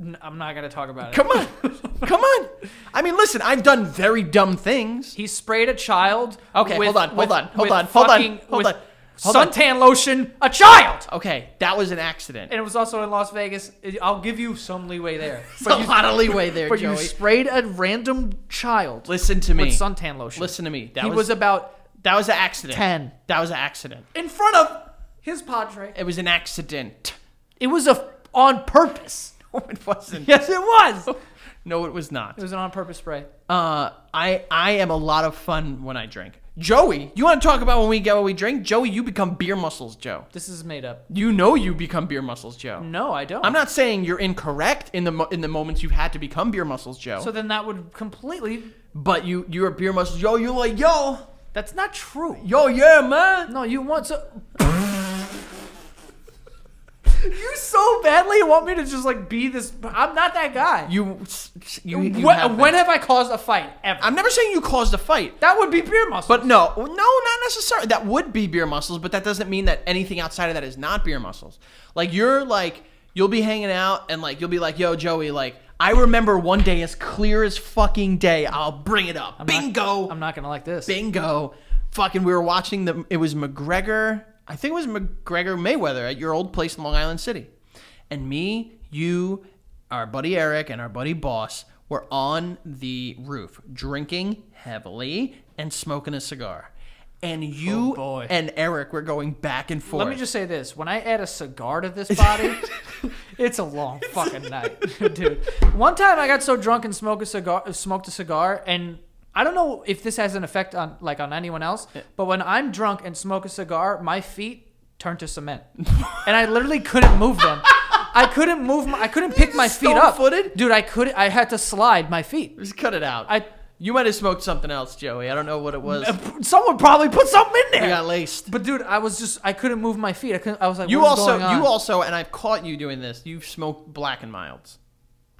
N- I'm not gonna talk about it. Come on. Come on. I mean, listen. I've done very dumb things. He sprayed a child. Okay, with- hold on, hold with- on, hold with on, hold on, fucking- hold with on, hold on. Suntan lotion. A child. Okay, that was an accident. And it was also in Las Vegas. I'll give you some leeway there. There's a lot of leeway there, But Joey. you sprayed a random child Listen to me. with suntan lotion. Listen to me. That he was, was about that was an accident. 10 That was an accident. in front of his padre. It was an accident. It was a on purpose. No, it wasn't. Yes, it was. No, it was not. It was an on purpose spray. Uh, I I am a lot of fun when I drink. Joey, you want to talk about when we get what we drink? Joey, you become beer muscles, Joe. This is made up. You know you become beer muscles, Joe. No, I don't. I'm not saying you're incorrect in the mo- in the moments you've had to become beer muscles, Joe. So then that would completely. but you you're beer muscles, yo. You're like yo, That's not true. yo, yeah, man. No, you want so. you so badly want me to just like be this. I'm not that guy. You you, you when, have when have I caused a fight ever? I'm never saying you caused a fight. that would be beer muscles. But no, no, not necessarily. That would be beer muscles, but that doesn't mean that anything outside of that is not beer muscles. Like you're like you'll be hanging out and like you'll be like, "Yo, Joey, like I remember one day as clear as fucking day. I'll bring it up. not- Bingo, I'm not gonna like this. bingo. Fucking, we were watching the. It was McGregor. I think it was McGregor Mayweather at your old place in Long Island City, and me, you, our buddy Eric, and our buddy Boss were on the roof drinking heavily and smoking a cigar. And you Oh, boy. and Eric were going back and forth. Let me just say this: when I add a cigar to this body, it's a long fucking night, dude. One time I got so drunk and smoked a cigar, smoked a cigar, and I don't know if this has an effect on like on anyone else, but when I'm drunk and smoke a cigar, my feet turn to cement, and I literally couldn't move them. I couldn't move. My, I couldn't pick my feet up, stone-footed? dude. I could. I had to slide my feet. Just cut it out. I- you might have smoked something else, Joey. I don't know what it was. Someone probably put something in You there. got laced. But dude, I was just I couldn't move my feet. I couldn't. I was like, You also, you also, and I've caught you doing this. You've smoked black and milds.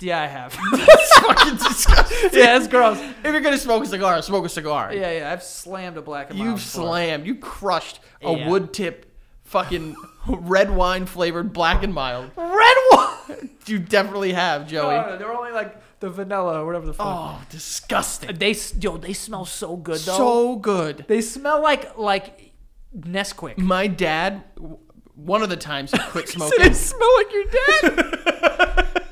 Yeah, I have. It's fucking disgusting. yeah, it's gross. If you're gonna smoke a cigar, smoke a cigar. Yeah, yeah, I've slammed a black and mild You've before. slammed. You crushed a Yeah. wood tip, fucking red wine flavored black and mild. red one. You definitely have, Joey. Oh, they're only like the vanilla or whatever the fuck. Oh, disgusting. They s- yo, they smell so good though. So good. they smell like like Nesquik. My dad, w- one of the times he quit smoking. smell like your dad.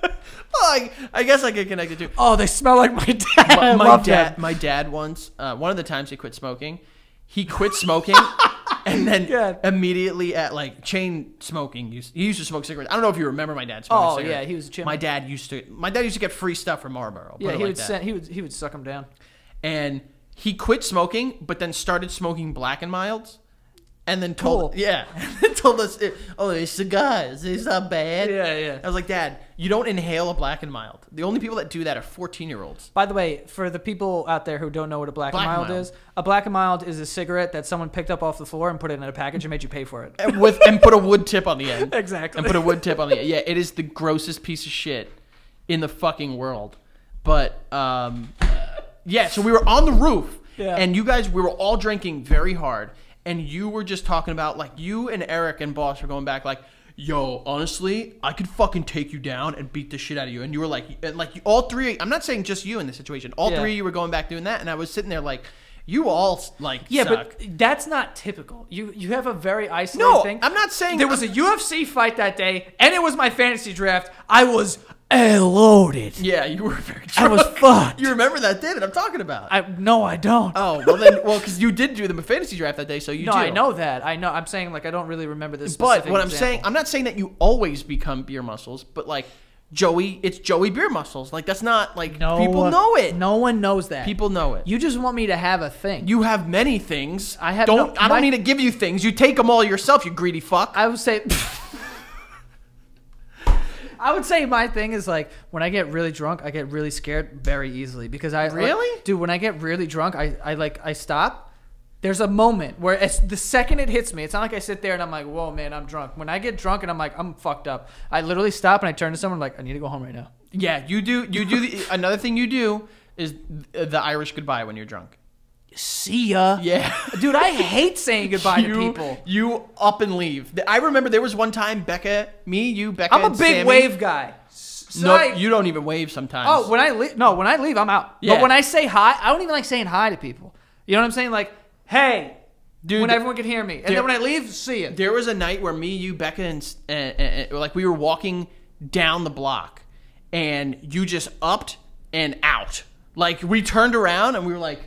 Well, I, I guess I could connect it to. oh, they smell like my dad. My, my dad, that. my dad once, uh, one of the times he quit smoking, he quit smoking, and then God. immediately at like chain smoking. Used, he used to smoke cigarettes. I don't know if you remember my dad smoking Oh, cigarettes. yeah, he was a chimney. My dad used to. My dad used to get free stuff from Marlboro. Yeah, he like would that. send, he would he would suck them down. and he quit smoking, but then started smoking black and milds. And then told, Cool. yeah, and told us, oh, these cigars, it's not bad. Yeah, yeah. I was like, Dad, you don't inhale a black and mild. The only people that do that are 14 year olds. By the way, for the people out there who don't know what a black, Black and and mild, mild. is, a black and mild is a cigarette that someone picked up off the floor and put it in a package and made you pay for it. and with and put a wood tip on the end. Exactly. And put a wood tip on the end. Yeah, it is the grossest piece of shit in the fucking world. But um yeah, so we were on the roof Yeah. and you guys we were all drinking very hard and you were just talking about like you and Eric and Boss were going back like Yo, honestly, I could fucking take you down and beat the shit out of you. And you were like, and like all three. I'm not saying just you in this situation. All Yeah. three of you were going back doing that, and I was sitting there like, you all like Yeah, suck. but that's not typical. You you have a very isolated no, thing. I'm not saying There was a UFC fight that day, and it was my fantasy draft. I was loaded. Yeah, you were very I was fucked. You remember that day that I'm talking about? I no, I don't. oh, well then, well, because you did do the fantasy draft that day, so you no, do. I know that. I know. I'm saying like I don't really remember this. But what I'm example. saying, I'm not saying that you always become beer muscles, but like Joey, it's Joey beer muscles. Like that's not like no, people know it. No one knows that. People know it. You just want me to have a thing. You have many things. I have Don't no- I don't my- need to give you things. You take them all yourself. You greedy fuck. I would say. I would say my thing is like when I get really drunk, I get really scared very easily because I like- Really? dude. When I get really drunk, I, I like I stop. There's a moment where it's the second it hits me, it's not like I sit there and I'm like, whoa, man, I'm drunk. When I get drunk and I'm like, I'm fucked up, I literally stop and I turn to someone like, I need to go home right now. yeah, you do. You do. The, another thing you do is the Irish goodbye when you're drunk. See ya. Yeah. Dude, I hate saying goodbye you, to people. You up and leave. I remember there was one time Becca, me, you, Becca. I'm a big Sammy- wave guy. So No, I- you don't even wave sometimes. Oh, when I leave, no, when I leave, I'm out. Yeah. But when I say hi, I don't even like saying hi to people. You know what I'm saying? Like, hey, Dude, when everyone can hear me, and there- then when I leave, see you. there was a night where me, you, Becca, and, and, and like we were walking down the block, and you just upped and out. Like we turned around and we were like,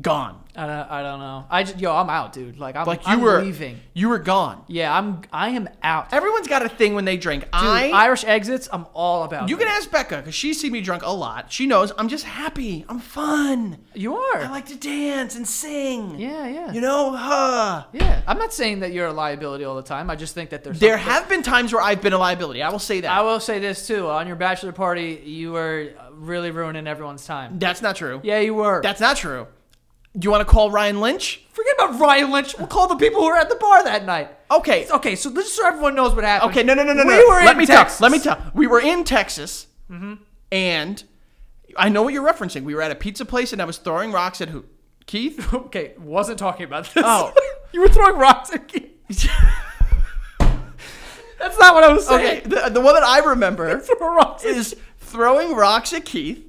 gone. I don't, I don't know. I just, yo, I'm out, dude. Like I'm, Like you I'm were leaving. You were gone. Yeah, I'm, I am out. Everyone's got a thing when they drink. I Irish exits, I'm all about. you can ask Becca because she see me drunk a lot. She knows I'm just happy. I'm fun. You are. I like to dance and sing. yeah, yeah. You know, huh? yeah. I'm not saying that you're a liability all the time. I just think that there's. There have been times where I've been a liability. I will say that. I will say this too. On your bachelor party, you were really ruining everyone's time. That's not true. Yeah, you were. That's not true. Do you want to call Ryan Lynch? Forget about Ryan Lynch. We'll call the people who were at the bar that night. Okay. Okay, so just so everyone knows what happened. Okay, no, no, no, no, we no. were Let in me Texas. tell. Let me tell. We were in Texas, mm-hmm. and I know what you're referencing. We were at a pizza place, and I was throwing rocks at who? Keith. Okay, wasn't talking about this. Oh. you were throwing rocks at Keith. That's not what I was saying. okay, the, the one that I remember Throw rocks at is throwing rocks at Keith.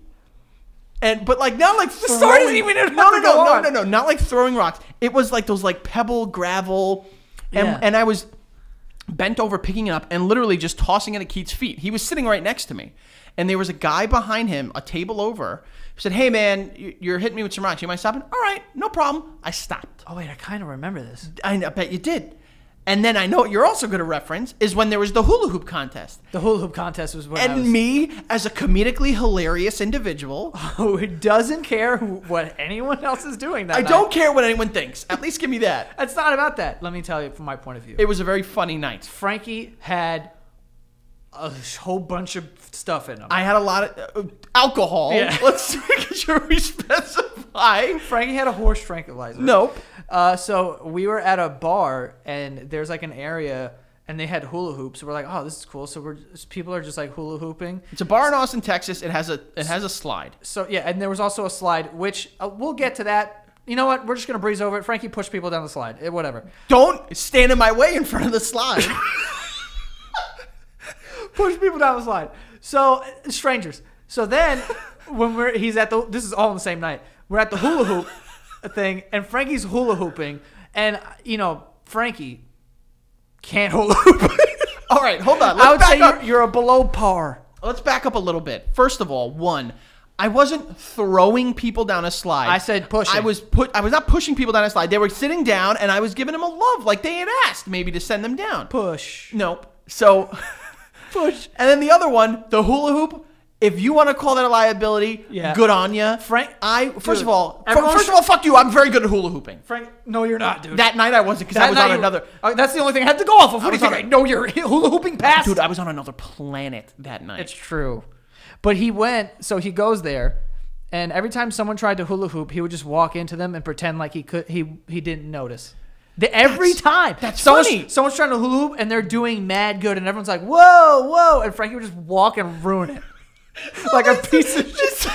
And but like not like story throwing, doesn't even no no no no no no not like throwing rocks. It was like those like pebble gravel, and Yeah. and I was bent over picking it up and literally just tossing it at Keith's feet. He was sitting right next to me, and there was a guy behind him, a table over, who said, "Hey man, you- you're hitting me with some rocks. You mind stopping?" All right, no problem. I stopped. Oh wait, I kind of remember this. I, I bet you did. And then I know what you're also going to reference is when there was the hula hoop contest. The hula hoop contest was when And was, me, as a comedically hilarious individual, who doesn't care what anyone else is doing that I night. don't care what anyone thinks. At least give me that. It's not about that. Let me tell you from my point of view. It was a very funny night. Frankie had a whole bunch of stuff in him. I had a lot of uh, alcohol. Yeah. Let's make sure we specify. Frankie had a horse tranquilizer. Nope. Uh, so we were at a bar and there's like an area and they had hula hoops. We're like, oh, this is cool. So we're people are just like hula hooping. It's a bar in Austin, Texas. It has a it has a slide. So yeah, and there was also a slide, which uh, we'll get to that. You know what? We're just gonna breeze over it. Frankie pushed people down the slide. Eh, whatever. Don't stand in my way in front of the slide. push people down the slide. So uh, strangers. So then when we're he's at the this is all on the same night. We're at the hula hoop thing, and Frankie's hula hooping, and you know Frankie can't hula hoop. All right, hold on. Let's I would say you're, you're a below par. Let's back up a little bit. First of all, one, I wasn't throwing people down a slide. I said push. I was put. I was not pushing people down a slide. They were sitting down, and I was giving them a love, like they had asked, maybe to send them down. Push. Nope. So Push. And then the other one, the hula hoop. If you want to call that a liability, Yeah. good on you. Frank- I first Dude, of all, fir- first should- of all, fuck you. I'm very good at hula hooping. Frank, no, you're not, dude. That night I wasn't because I was on you- another. Oh, that's the only thing I had to go off of. What do you think? on I a- know you're hula hooping past. Dude, I was on another planet that night. It's true. But he went, so he goes there, and every time someone tried to hula hoop, he would just walk into them and pretend like he could he he didn't notice. The, every That's- time. that's someone's, funny. Someone's trying to hula hoop and they're doing mad good, and everyone's like, "Whoa, whoa!" And Frankie would just walk and ruin it, like a piece of shit.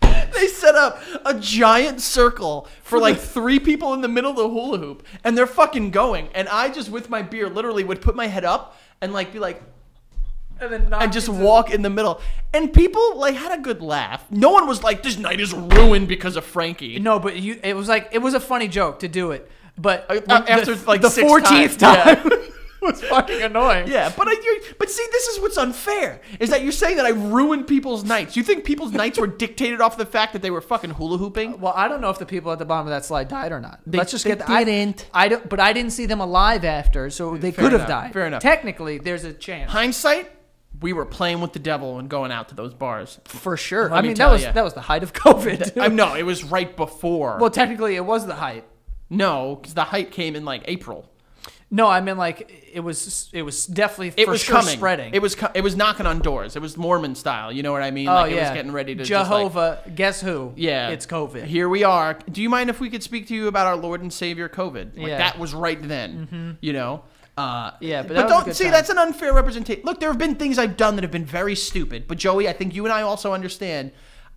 they set up a giant circle for like three people in the middle of the hula hoop, and they're fucking going. And I just, with my beer, literally would put my head up and like be like, And then and just walk in the middle. And people like had a good laugh. No one was like, "This night is ruined because of Frankie." No, but you. It was like it was a funny joke to do it, but Uh, after, the, like, the fourteenth times, time was fucking annoying. Yeah, but I, you but see, this is what's unfair is that you're saying that I ruined people's nights. You think people's nights were dictated off the fact that they were fucking hula hooping? Well, I don't know if the people at the bottom of that slide died or not. Let's just they get the, I- didn't. I, don't, but I didn't see them alive after, so they Fair could have died. fair enough. Technically, there's a chance Hindsight, we were playing with the devil and going out to those bars. for sure. Let I me mean, that was ya. that was the height of COVID. I no, it was right before. well, technically, it was the height. no, because the height came in like April. No, I mean like it was. It was definitely It for was sure coming. spreading. It was it was knocking on doors. It was Mormon style. You know what I mean? oh like yeah, it was getting ready to just, like- Jehovah. guess who? Yeah. it's COVID. Here we are. Do you mind if we could speak to you about our Lord and Savior COVID? Like Yeah. That was right then. You know? Uh, Yeah, but but, that was a don't see time. that's an unfair representation. Look, there have been things I've done that have been very stupid, but Joey, I think you and I also understand.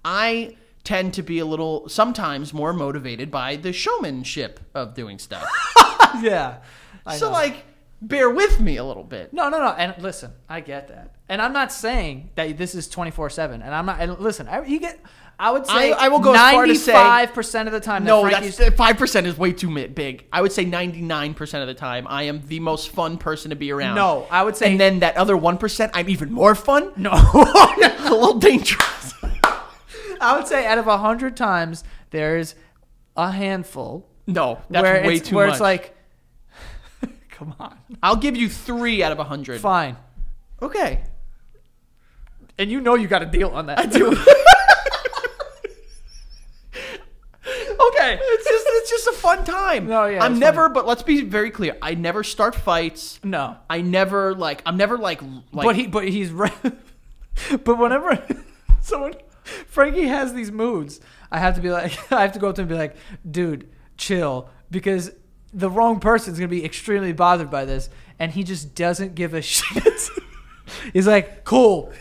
I tend to be a little sometimes more motivated by the showmanship of doing stuff. yeah. I so know. like, bear with me a little bit. No, no, no. And listen, I get that. And I'm not saying that this is 24 7. And I'm not, and listen, I, you get, I would say I- I will go as far to say- 95% of the time No, that that's uh, five percent is way too big. I would say ninety nine percent of the time, I am the most fun person to be around. No, I would say- and then that other one percent, I'm even more fun. no. a little dangerous. I would say out of 100 times, there's a handful. No, that's where way it's, too where much. it's like, come on, I'll give you three out of a hundred. fine. Okay. And you know you got a deal on that. I do. okay. It's just it's just a fun time. No, yeah, I'm it's never, but let's be very clear. I never start fights. No. I never like. I'm never like. like but he, but he's right. but whenever someone, Frankie has these moods, I have to be like, I have to go up to him and be like, dude, chill, because the wrong person's gonna be extremely bothered by this, and he just doesn't give a shit. he's like, cool.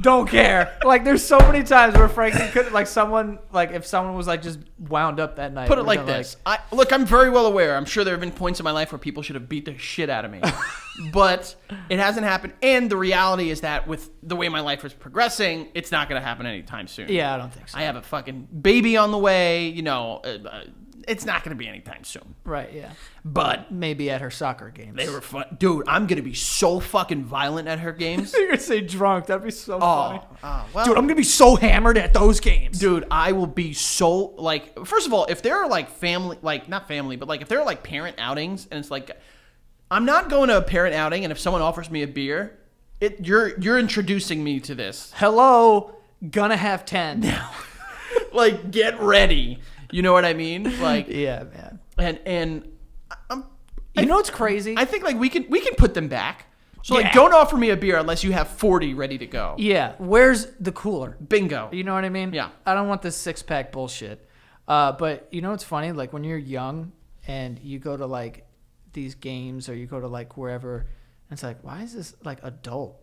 Don't care. Like, there's so many times where Frankie could, like, someone, like, if someone was like just wound up that night. put it like this. I look. I'm very well aware. I'm sure there have been points in my life where people should have beat the shit out of me, but it hasn't happened. And the reality is that with the way my life is progressing, it's not going to happen anytime soon. Yeah, I don't think so. I have a fucking baby on the way. You know, uh, uh, it's not going to be anytime soon. right. Yeah. But Maybe at her soccer games. they were fun, dude. I'm going to be so fucking violent at her games. You're gonna say drunk. That'd be so oh, funny. Oh, oh, well, Dude, I'm gonna be so hammered at those games. dude i will be so like first of all if there are like family like not family but like if there are like parent outings and it's like i'm not going to a parent outing and if someone offers me a beer it you're you're introducing me to this Hello, gonna have ten. now. like get ready you know what i mean like yeah, man. and and i'm You know what's crazy? i think like we can we can put them back so like don't offer me a beer unless you have 40 ready to go yeah. Where's the cooler? bingo You know what I mean? Yeah. I don't want this six pack bullshit. Uh, but you know what's funny? Like when you're young and you go to like these games or you go to like wherever, and it's like, why is this like adult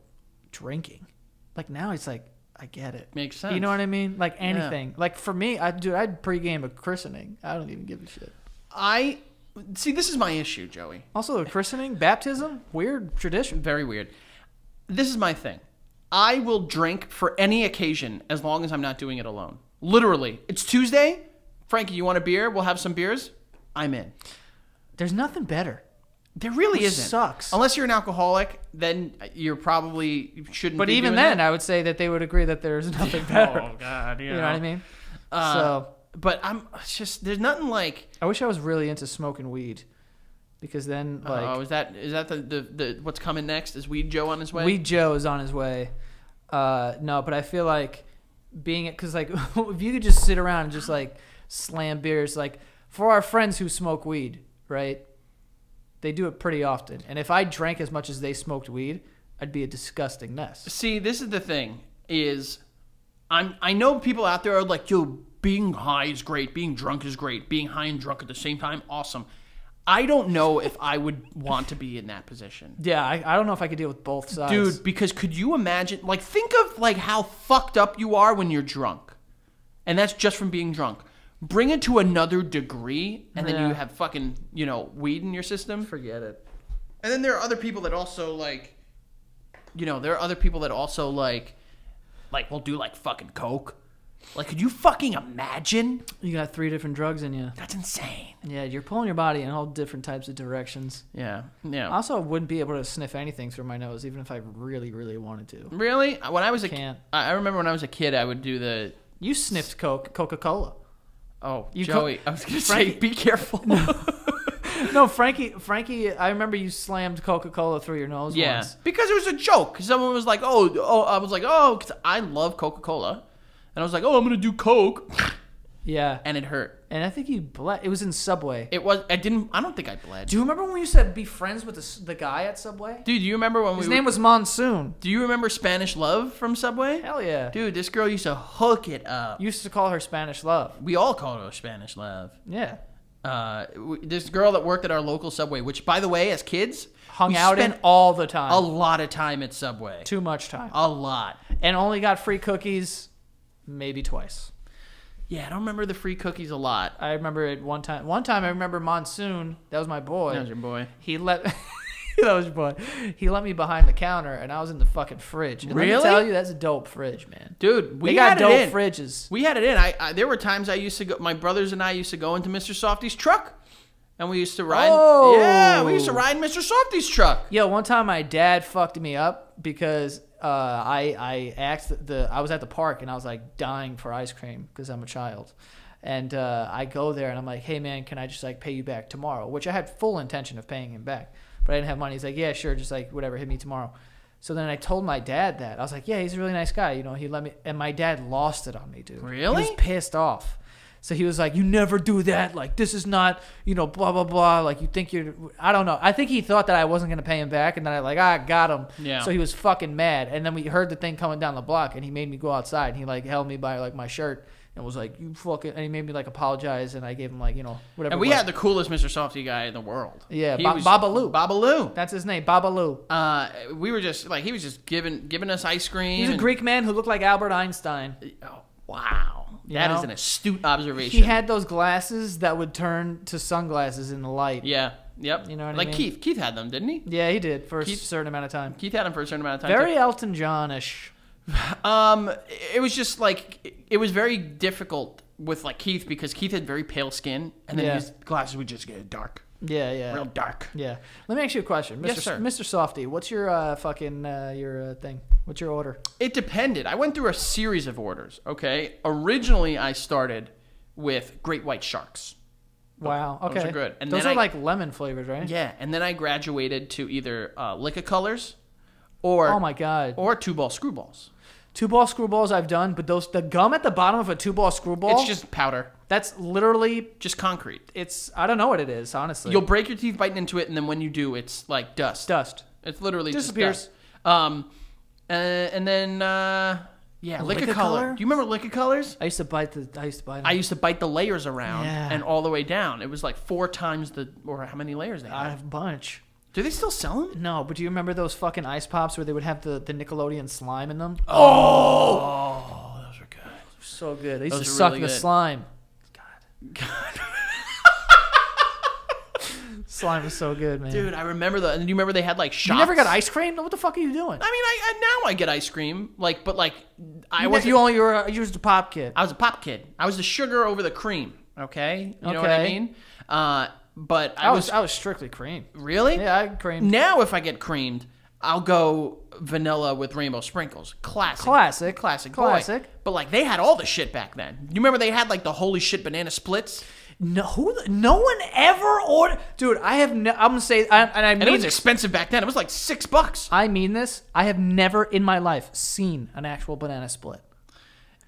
drinking? Like now it's like, I get it. Makes sense. You know what I mean? Like anything. Like for me, I dude, I'd pregame a christening. I don't even give a shit. i see this is my issue joey Also, a christening, baptism, weird tradition. very weird. This is my thing. I will drink for any occasion as long as I'm not doing it alone. Literally. It's Tuesday. Frankie, you want a beer? We'll have some beers. I'm in. There's nothing better. There really isn't. sucks. Unless you're an alcoholic, then you're probably you shouldn't. But even then, that. I would say that they would agree that there's nothing better. oh God, you, you know what I mean? Uh, so but I'm it's just there's nothing like. I wish I was really into smoking weed, because then like oh, is that is that the, the the what's coming next? Is Weed Joe on his way? Weed Joe is on his way. Uh, no, but I feel like being it because like if you could just sit around and just like slam beers, like for our friends who smoke weed, right? They do it pretty often, and if I drank as much as they smoked weed, I'd be a disgusting mess. See, this is the thing is I'm I know people out there are like, yo, being high is great, being drunk is great, being high and drunk at the same time, awesome. I don't know if I would want to be in that position. Yeah, I, I don't know if I could deal with both sides, Dude, because could you imagine like think of like how fucked up you are when you're drunk. And that's just from being drunk. Bring it to another degree and then Yeah. you have fucking, you know, weed in your system. Forget it. And then there are other people that also like, you know, there are other people that also like, like will do like fucking coke. Like, could you fucking imagine? You got three different drugs in you. That's insane. Yeah, you're pulling your body in all different types of directions. Yeah, yeah. Also I also wouldn't be able to sniff anything through my nose, even if I really, really wanted to. really? When I was a Can't. I I remember when I was a kid, I would do the. You sniffed Coke, Coca Cola. Oh, You co- Joey. I was gonna say, be careful. No, Frankie. Frankie, I remember you slammed Coca Cola through your nose yeah, once. because it was a joke. Someone was like, "Oh, oh," I was like, "Oh," because I love Coca Cola, and I was like, "Oh, I'm gonna do Coke," Yeah, and it hurt. and I think you bled. It was in Subway. It was. I didn't. I don't think I bled. Do you remember when we used to be friends with the, the guy at Subway? Dude, do you remember when His we? name was Monsoon. Do you remember Spanish Love from Subway? Hell yeah. Dude, this girl used to hook it up. Used to call her Spanish Love. We all called her Spanish Love. Yeah. Uh, w- this girl that worked at our local Subway, which, by the way, as kids, Hung we out in all the time. a lot of time at Subway. Too much time. A lot. And only got free cookies maybe twice. Yeah, I don't remember the free cookies a lot. I remember it one time. One time I remember Monsoon. That was my boy. That was your boy. He let that was your boy. He let me behind the counter, and I was in the fucking fridge. And Let Really? me tell you, that's a dope fridge, man. Dude, we they got dope fridges. We had it in. I, I there were times I used to go. My brothers and I used to go into Mr. Softee's truck, and we used to ride. Oh. Yeah, we used to oh. ride Mr. Softee's truck. Yo, one time my dad fucked me up because uh, I I asked the I was at the park and I was like dying for ice cream because I'm a child, And uh, I go there and I'm like, hey man, can I just like pay you back tomorrow? Which I had full intention of paying him back, but I didn't have money. He's like, yeah, sure, just like whatever, hit me tomorrow. So then I told my dad that I was like, yeah, he's a really nice guy. You know, he let me, and my dad lost it on me, dude. Really? He was pissed off. So he was like, "You never do that. Like this is not, you know, blah blah blah. Like you think you're. I don't know. I think he thought that I wasn't gonna pay him back, and then I like, ah, got him. Yeah. So he was fucking mad, and then we heard the thing coming down the block, and he made me go outside. And he like held me by like my shirt and was like, "You fucking," and he made me like apologize, and I gave him like you know whatever. And we had the coolest Mr. Softee guy in the world. Yeah, He Ba- was- Babaloo. Babaloo. That's his name, Babaloo. Uh, we were just like he was just giving giving us ice cream. He's a and- Greek man who looked like Albert Einstein. Oh, wow, That is know? an astute observation. He had those glasses that would turn to sunglasses in the light. yeah, yep. You know what I like mean? Keith. Keith had them, didn't he? Yeah, he did for a certain amount of time. Keith had them for a certain amount of time. Very Elton Johnish. Um, it was just like it was very difficult with like Keith because Keith had very pale skin, and then Yeah. his glasses would just get dark, Yeah, yeah, real dark. yeah. Let me ask you a question, Mr. Yes, sir. Mr. Softee. What's your uh, fucking uh, your uh, thing? What's your order? It depended. I went through a series of orders. Okay, originally I started with Great White Sharks. Wow. Okay. those are good. And those are I- like lemon flavored, right? Yeah, and then I graduated to either uh, Liquor Colors, or Oh my god. or Two Ball Screwballs. Two ball screwballs I've done, but those the gum at the bottom of a two ball screwball. It's just powder, that's literally just concrete. it's I don't know what it is honestly. You'll break your teeth biting into it, and then when you do, it's like dust. dust. It's literally Disappears. Just dust. Um, uh, and then uh, yeah, liquor, Liquor color. Color? Do you remember liquor colors? I used to bite the. I used to bite. Them. I used to bite the layers around Yeah. and all the way down. It was like four times the or how many layers they I have a bunch. Do they still sell them? No, but do you remember those fucking ice pops where they would have the, the Nickelodeon slime in them? Oh, those were good. So good. I used Those to are suck really the good. slime. Slime was so good, man. Dude, I remember the. And you remember they had like shots. you never got ice cream? What the fuck are you doing? I mean, I, I now I get ice cream, like, but like, I you, was you only were you was a pop kid. I was a pop kid. I was the sugar over the cream. Okay, you know what I mean. Uh, but I, I was, was I was strictly cream. really Yeah, I creamed. Now, if I get creamed, I'll go vanilla with rainbow sprinkles. Classic. Classic. Classic. boy. Classic. But like they had all the shit back then. You remember they had like the holy shit banana splits, No, who, no one ever ordered. Dude, I have. Ne- I'm gonna say, I, and I and mean it was this. expensive back then. It was like six bucks I mean this. I have never in my life seen an actual banana split.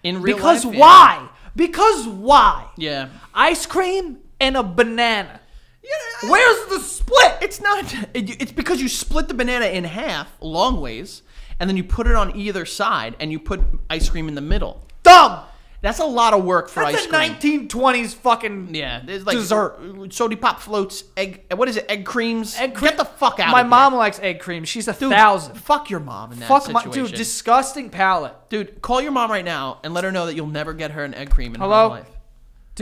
in real Because life. yeah. why? Because why? Yeah. Ice cream and a banana. Yeah. Where's the split? It's not. It, it's because you split the banana in half, long ways, and then you put it on either side, and you put ice cream in the middle. Dumb. That's a lot of work for That's ice a cream. 1920s fucking. Yeah, there's like Dessert. Sody pop floats, egg. What is it? Egg creams. Egg cream. Get the fuck out. My mom likes egg cream. She's a Dude, thousand. Fuck your mom in that Fuck my situation. dude. Disgusting palate. Dude, call your mom right now and let her know that you'll never get her an egg cream in Hello? her life.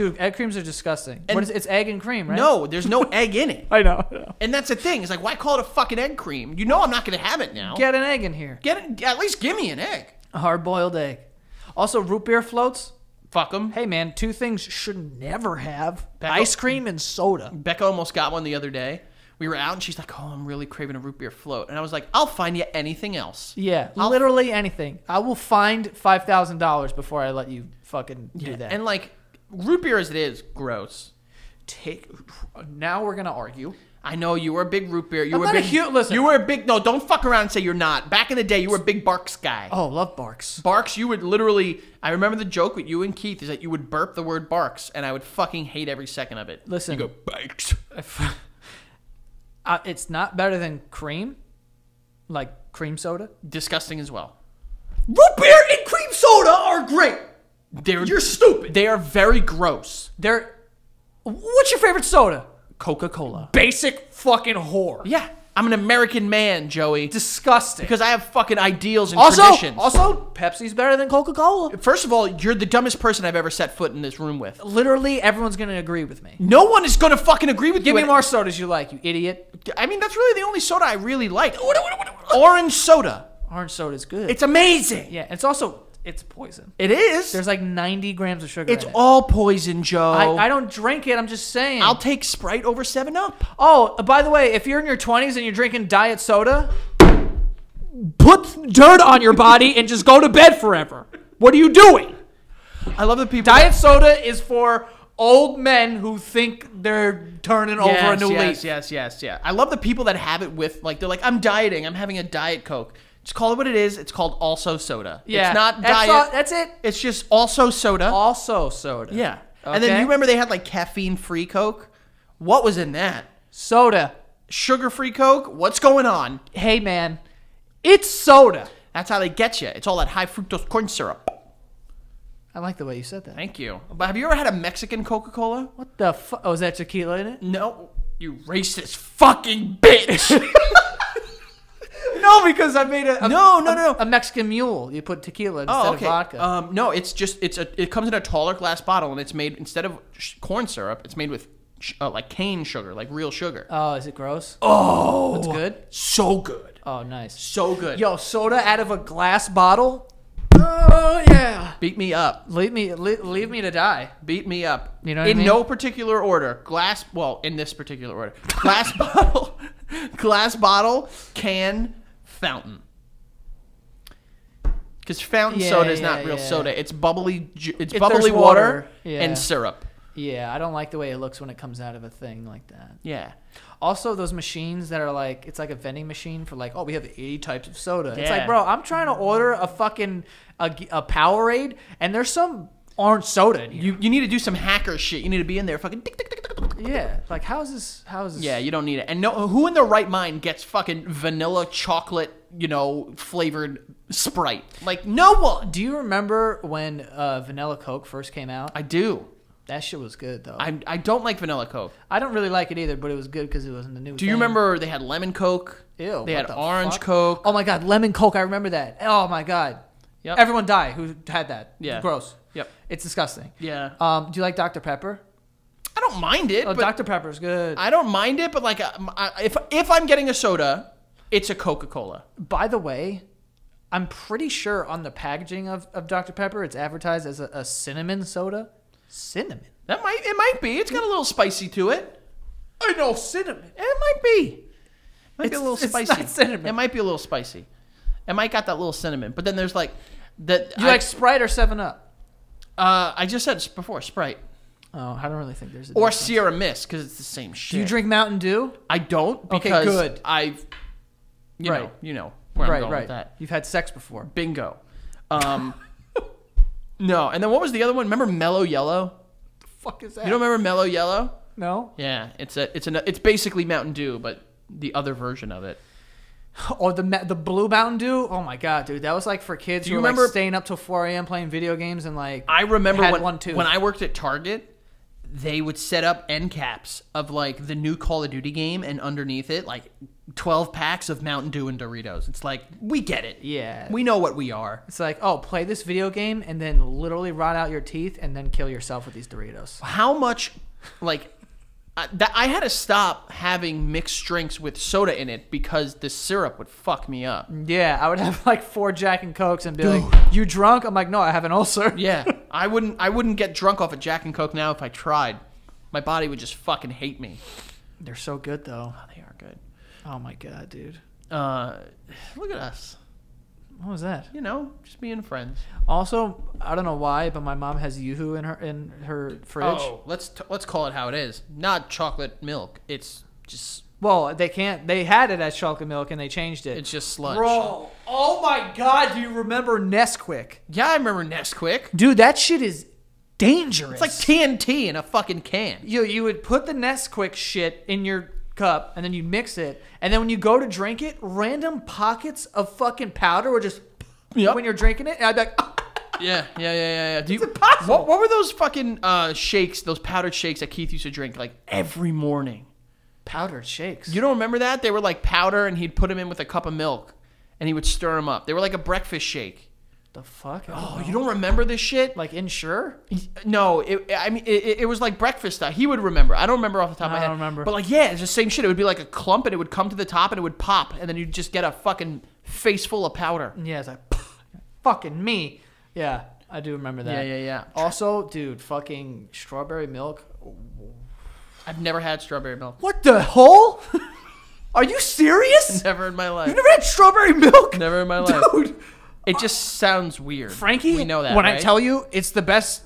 Dude, egg creams are disgusting. And- what is? It's egg and cream, right? No, there's no egg in it. I know. I know. And that's the thing. It's like, why call it a fucking egg cream? You know I'm not going to have it now. Get an egg in here. Get it. At least give me an egg. A hard boiled egg. Also, root beer floats. Fuck them. Hey man, two things should never have: Back ice cream and soda. Becca almost got one the other day. We were out and she's like, "Oh, I'm really craving a root beer float," and I was like, "I'll find you anything else." Yeah, I'll- literally anything. I will find five thousand dollars before I let you fucking do that. And like, root beer as it is, gross. take. Now we're gonna argue. I know you were a big root beer. You I'm were not a big. listen. You were a big. No, don't fuck around and say you're not. Back in the day, you were a big Barq's guy. Oh, love Barq's. Barq's, you would literally. I remember the joke with you and Keith is that you would burp the word Barq's, and I would fucking hate every second of it. Listen. you go Barq's. uh, it's not better than cream, like cream soda. Disgusting as well. Root beer and cream soda are great. They're You're stupid. They are very gross. They're. What's your favorite soda? Coca Cola. Basic fucking whore. Yeah, I'm an American man, Joey, Disgusting. because I have fucking ideals and also, traditions. also, Pepsi's better than Coca Cola. First of all, you're the dumbest person I've ever set foot in this room with. Literally, everyone's gonna agree with me. No one is gonna fucking agree with Give you. Give me more sodas you like, you idiot. I mean, that's really the only soda I really like. Orange soda. Orange soda's good. It's amazing. yeah, it's also it's poison. It is. There's like 90 grams of sugar. it's in it. all poison, Joe. I, I don't drink it. I'm just saying. I'll take Sprite over Seven Up. oh, uh, by the way, if you're in your 20s and you're drinking diet soda, put dirt on your body and just go to bed forever. What are you doing? I love the people. Diet soda is for old men who think they're turning over a yes, new yes, leaf. yes, yes, yeah. I love the people that have it with like they're like, I'm dieting. I'm having a diet coke. Just call it what it is. It's called also soda. Yeah, it's not that's diet. all- that's it. It's just also soda. Also soda. yeah. And then Okay. you remember they had like caffeine free coke. What was in that? soda. Sugar free coke. What's going on? Hey man, it's soda. That's how they get you. It's all that high fructose corn syrup. I like the way you said that. Thank you. But have you ever had a Mexican Coca Cola? What the fuck? Oh, is that tequila in it? No. You racist fucking bitch. No, because I made a, a No, no, no, no. a Mexican mule. You put tequila instead Oh, okay. of vodka. Um, no, it's just it's a it comes in a taller glass bottle and it's made instead of sh- corn syrup, it's made with sh- uh, like cane sugar, like real sugar. oh, is it gross? Oh, It's good. so good, Oh, nice. so good. Yo, soda out of a glass bottle. Oh yeah. beat me up, Leave me, leave, leave me to die. beat me up. You know what I in mean? no particular order. Glass, well, in this particular order. Glass bottle, glass bottle, can, fountain. Because fountain Yeah, soda is yeah, not real yeah. soda. It's bubbly. ju- It's bubbly water, water, and syrup. Yeah, I don't like the way it looks when it comes out of a thing like that. Yeah. Also, those machines that are like, it's like a vending machine for like, oh, we have 80 types of soda. It's like, bro, I'm trying to order a fucking a, a Powerade, and there's some orange soda. You you need to do some hacker shit. You need to be in there fucking. Tick, tick, tick, yeah, like how is this? How is this? Yeah, you don't need it. And no, who in their right mind gets fucking vanilla chocolate, you know, flavored Sprite? Like no one. Do you remember when uh, Vanilla Coke first came out? I do. that shit was good though. I, I I don't like vanilla Coke. I don't really like it either, but it was good because it wasn't the new. Do you remember they had lemon Coke? Ew. They had the orange fuck? Coke. Oh my god, lemon Coke. I remember that. Oh my god. Yep. Everyone die who had that. Yeah. Gross. Yep. It's disgusting. Yeah. Um, do you like Dr Pepper? I don't mind it, Oh, but Dr Pepper's good. I don't mind it. But like, um, I, if if I'm getting a soda, it's a Coca Cola. By the way, I'm pretty sure on the packaging of, of Dr. Pepper, it's advertised as a, a cinnamon soda. Cinnamon? That might it might be. It's got a little spicy to it. I know cinnamon. It might be. Might be a little it's spicy. not cinnamon. It might be a little spicy. It might got that little cinnamon. But then there's like that. You I, like Sprite or Seven Up? Uh, I just said before Sprite Oh, I don't really think there's a or difference. Sierra Mist because it's the same shit. Do you drink Mountain Dew? I don't Okay, because good. I've you know Right. you know where I'm right, going right. with that. You've had sex before. Bingo. Um, no, and then what was the other one? Remember Mellow Yellow? fuck is that? You don't remember Mellow Yellow? no. Yeah, it's a it's a it's basically Mountain Dew, but the other version of it. Or the the blue Mountain Dew? Oh my god, dude, that was like for kids Do who you were remember- like staying up till 4 a.m. playing video games and like. I remember Had when one too. when I worked at Target, they would set up end caps of like the new Call of Duty game, and underneath it, like twelve packs of Mountain Dew and Doritos. It's like we get it. Yeah. we know what we are. It's like, oh, play this video game and then literally rot out your teeth and then kill yourself with these Doritos. How much, like. Uh, that I had to stop having mixed drinks with soda in it because the syrup would fuck me up. Yeah, I would have like four Jack and Cokes and be like, "You drunk?" I'm like, "No, I have an ulcer." Yeah, I wouldn't. I wouldn't get drunk off of Jack and Coke now if I tried. My body would just fucking hate me. They're so good though. Oh, they are good. Oh my god, dude. Uh, look at us. What was that? You know, just being friends. Also, I don't know why, but my mom has YooHoo in her in her fridge. Oh, let's t- let's call it how it is. Not chocolate milk. It's just Well, they can't. They had it as chocolate milk and they changed it. it's just sludge. Bro, oh my god, do you remember Nesquik? Yeah, I remember Nesquik. Dude, that shit is dangerous. It's like TNT in a fucking can. you you would put the Nesquik shit in your cup and then you mix it and then when you go to drink it, random pockets of fucking powder would just Yep. when you're drinking it, and I'd be like, Yeah, yeah, yeah, yeah. yeah. Do you, impossible. What, what were those fucking uh, shakes? Those powdered shakes that Keith used to drink like every morning. powdered shakes. You don't remember that? They were like powder, and he'd put them in with a cup of milk, and he would stir them up. They were like a breakfast shake. The fuck? Oh, know. you don't remember this shit? like Ensure? No, it, I mean it, it was like breakfast stuff. He would remember. I don't remember off the top of my head. I don't remember. But like, yeah, it's the same shit. It would be like a clump, and it would come to the top, and it would pop, and then you'd just get a fucking face full of powder. Yeah, it's like fucking me. Yeah, I do remember that. Yeah, yeah, yeah. Also, dude, fucking strawberry milk. I've never had strawberry milk. What the hell? Are you serious? Never in my life. You've never had strawberry milk? Never in my life. Dude. It just sounds weird. Frankie, we know that. when I tell you it's the best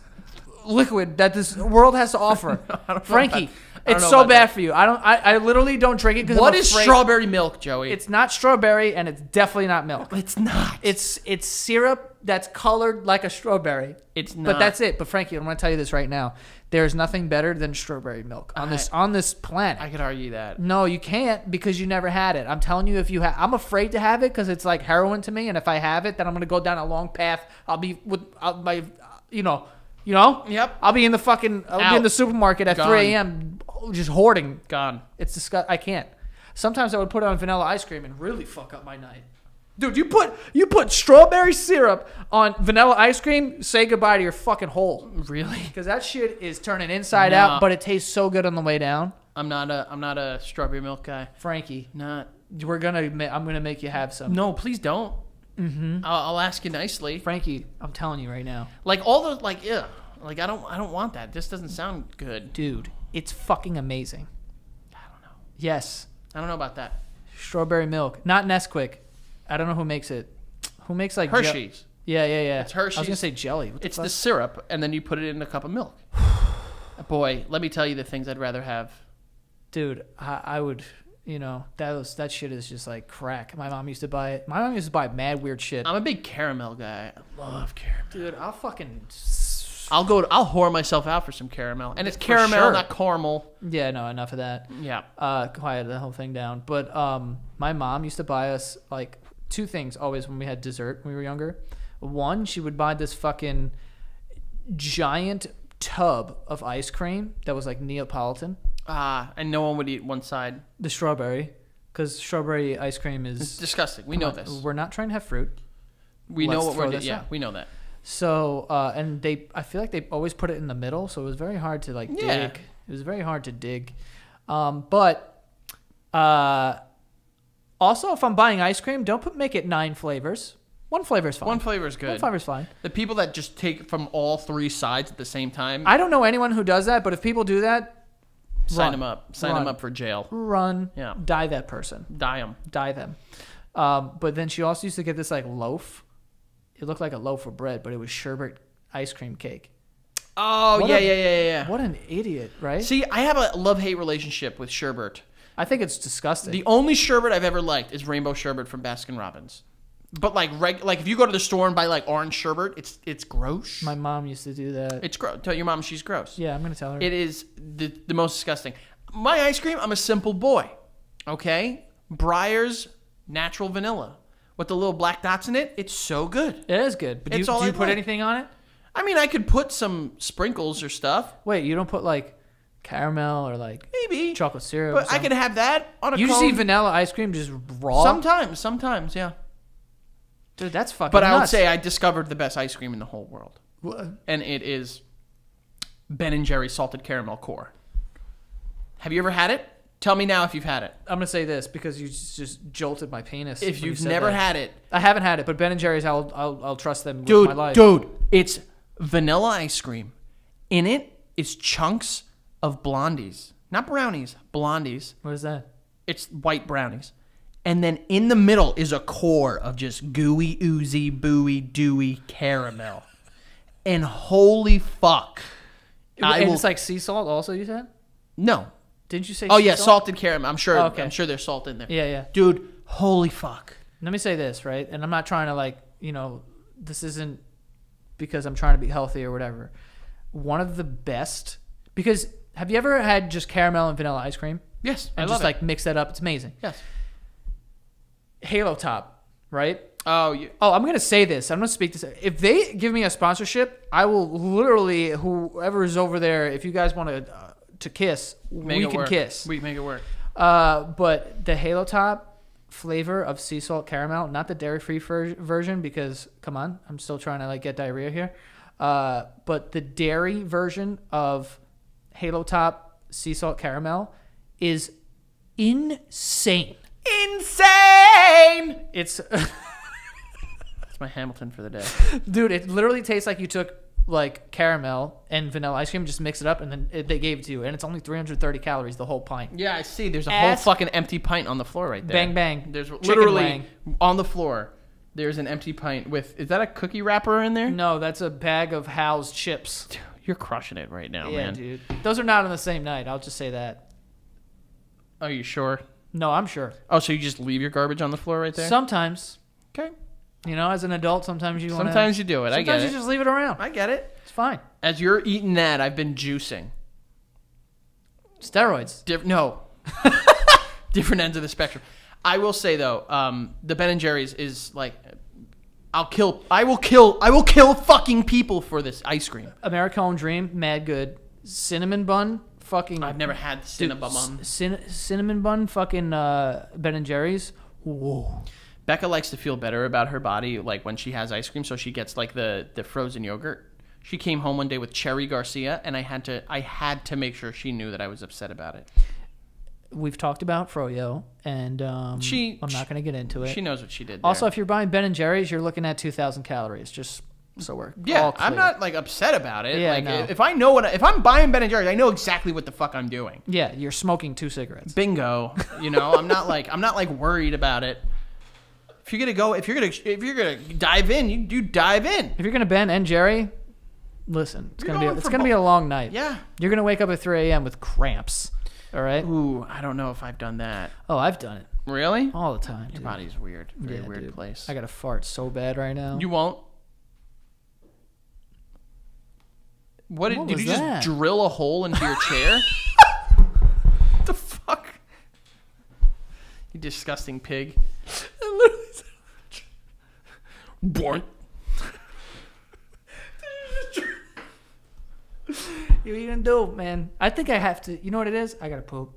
liquid that this world has to offer. Frankie, about- I don't it's so bad that. for you. I don't. I, I literally don't drink it because what is strawberry milk, Joey? It's not strawberry, and it's definitely not milk. it's not. It's it's syrup that's colored like a strawberry. It's not. But that's it. But Frankie, I'm going to tell you this right now. There's nothing better than strawberry milk on this on this planet. I could argue that. no, you can't because you never had it. I'm telling you, if you have, I'm afraid to have it because it's like heroin to me. And if I have it, then I'm gonna go down a long path. I'll be with I'll, my, you know, you know. Yep. I'll be in the fucking. I'll be in the supermarket at Gone. 3 a.m. just hoarding. Gone. It's disgust. I can't. Sometimes I would put it on vanilla ice cream and really fuck up my night. Dude, you put you put strawberry syrup on vanilla ice cream. Say goodbye to your fucking hole. Really? Because that shit is turning inside No. out, but it tastes so good on the way down. I'm not a. I'm not a strawberry milk guy. Frankie, Not. we're gonna. ma- I'm gonna make you have some. No, please don't. Mm-hmm. I'll, I'll ask you nicely. Frankie, I'm telling you right now, Like all the like, yeah. Like I don't. I don't want that. This doesn't sound good. dude, it's fucking amazing. I don't know. Yes, I don't know about that. strawberry milk, not Nesquik. I don't know who makes it. Who makes like Hershey's. yeah, yeah, yeah. It's Hershey's. I was gonna say jelly. What the It's fuck? the syrup, and then you put it in a cup of milk. Boy, let me tell you the things I'd rather have. dude. I, I would. You know that was that shit is just like crack. My mom used to buy it. My mom used to buy mad weird shit. I'm a big caramel guy. I love caramel. Dude, I'll fucking. I'll go. I'll whore myself out for some caramel, and it's caramel, sure. not caramel. Yeah, no, enough of that. Yeah. uh, quiet the whole thing down. But um, my mom used to buy us like two things always when we had dessert when we were younger. One, she would buy this fucking giant tub of ice cream that was like Neapolitan, Ah, and no one would eat one side. the strawberry, because strawberry ice cream It's is. disgusting. We know this. We're not trying to have fruit. We know let's what we're doing. Yeah, out. we know that. So uh, and they, I feel like they always put it in the middle, so it was very hard to like Yeah. dig. It was very hard to dig. Um, but uh, also, if I'm buying ice cream, don't put make it nine flavors. One flavor is fine. One flavor is One good. flavor is fine. The people that just take from all three sides at the same time, I don't know anyone who does that, but if people do that, sign run. them up. Sign Run. them up for jail. run, Yeah. die that person, Die them. die them. Um, but then she also used to get this like loaf. It looked like a loaf of bread, but it was sherbet ice cream cake. Oh What yeah, a- yeah, yeah, yeah, yeah. What an idiot, right? See, I have a love hate relationship with sherbet. I think it's disgusting. The only sherbet I've ever liked is rainbow sherbet from Baskin Robbins. But like, reg- like if you go to the store and buy like orange sherbet, it's it's gross. My mom used to do that. it's gross. Tell your mom she's gross. yeah, I'm gonna tell her. It is the, the most disgusting. My ice cream, I'm a simple boy. Okay? Breyer's natural vanilla. With the little black dots in it, it's so good. it is good. But do you, all do you put like. anything on it? I mean, I could put some sprinkles or stuff. Wait, you don't put like caramel or like Maybe. chocolate syrup. But I could have that on a You just cone. eat vanilla ice cream just raw. Sometimes, sometimes, yeah. Dude, that's fucking. But I would say I discovered the best ice cream in the whole world. Wha- And it is Ben and Jerry's salted caramel core. Have you ever had it? Tell me now if you've had it. I'm gonna say this because you just, just jolted my penis. If you you've said never that. had it, I haven't had it, but Ben and Jerry's, I'll I'll, I'll trust them with dude, my life. dude, it's vanilla ice cream. In it is chunks of blondies, not brownies, blondies. What is that? It's white brownies. And then in the middle is a core of just gooey, oozy, booey, dewy caramel. And holy fuck. I and will, it's like sea salt. Also, you said? no. Didn't you say? Oh yeah, salt? salted caramel. I'm sure. Oh, okay. I'm sure there's salt in there. Yeah, yeah. Dude, holy fuck. Let me say this, right? And I'm not trying to like, you know, this isn't because I'm trying to be healthy or whatever. One of the best because have you ever had just caramel and vanilla ice cream Yes, and I just like mix that up? It's amazing. Yes. Halo Top, right? Oh, you, Oh, I'm gonna say this. I'm gonna speak this. If they give me a sponsorship, I will literally whoever is over there. If you guys want to uh, to kiss, make we can work. kiss. We make it work. Uh, but the Halo Top flavor of sea salt caramel, not the dairy free ver- version, because come on, I'm still trying to like get diarrhea here. Uh, but the dairy version of Halo Top sea salt caramel is insane. Insane. It's That's my Hamilton for the day. dude, it literally tastes like you took like caramel and vanilla ice cream, just mix it up, and then it, they gave it to you, and it's only 330 calories the whole pint. Yeah, I see. There's a Ass- whole fucking empty pint on the floor right there. Bang bang. There's literally on the floor There's an empty pint with. Is that a cookie wrapper in there? No, that's a bag of Hal's chips. You're crushing it right now, yeah, man. dude. Those are not on the same night. I'll just say that. Are you sure? No, I'm sure. Oh, so you just leave your garbage on the floor right there? Sometimes, okay. You know, as an adult, sometimes you want Sometimes you do it. I Sometimes get you it. just leave it around. I get it. It's fine. As you're eating that, I've been juicing. Steroids. Diff- no, different ends of the spectrum. I will say though, um, the Ben and Jerry's is like, I'll kill. I will kill. I will kill fucking people for this ice cream. American Dream, mad good. Cinnamon bun, fucking. I've never had the Dude, cinnamon. c- cin- cinnamon bun, fucking uh, Ben and Jerry's. Whoa. Becca likes to feel better about her body, like when she has ice cream, so she gets like the the frozen yogurt. She came home one day with Cherry Garcia, and I had to I had to make sure she knew that I was upset about it. We've talked about Froyo, and um, She- I'm not going to get into it. She knows what she did. There. also, if you're buying Ben and Jerry's, you're looking at 2,000 calories. Just so we're yeah, I'm not like upset about it. Yeah, like no. if I know what if I'm buying Ben and Jerry's, I know exactly what the fuck I'm doing. Yeah, you're smoking two cigarettes. bingo you know i'm not like i'm not like worried about it if you're gonna go if you're gonna if you're gonna dive in you do dive in If you're gonna Ben and Jerry, listen, it's You're gonna be going it's for gonna be a long night. yeah You're gonna wake up at 3 a.m. with cramps. All right. ooh i don't know if i've done that Oh, I've done it really all the time. your dude. body's weird very Yeah, weird dude. place I got to fart so bad right now. you won't what did, What did was you just drill a hole into your chair what the fuck you disgusting pig Born. you even do, man? I think I have to. You know what it is? I gotta poop.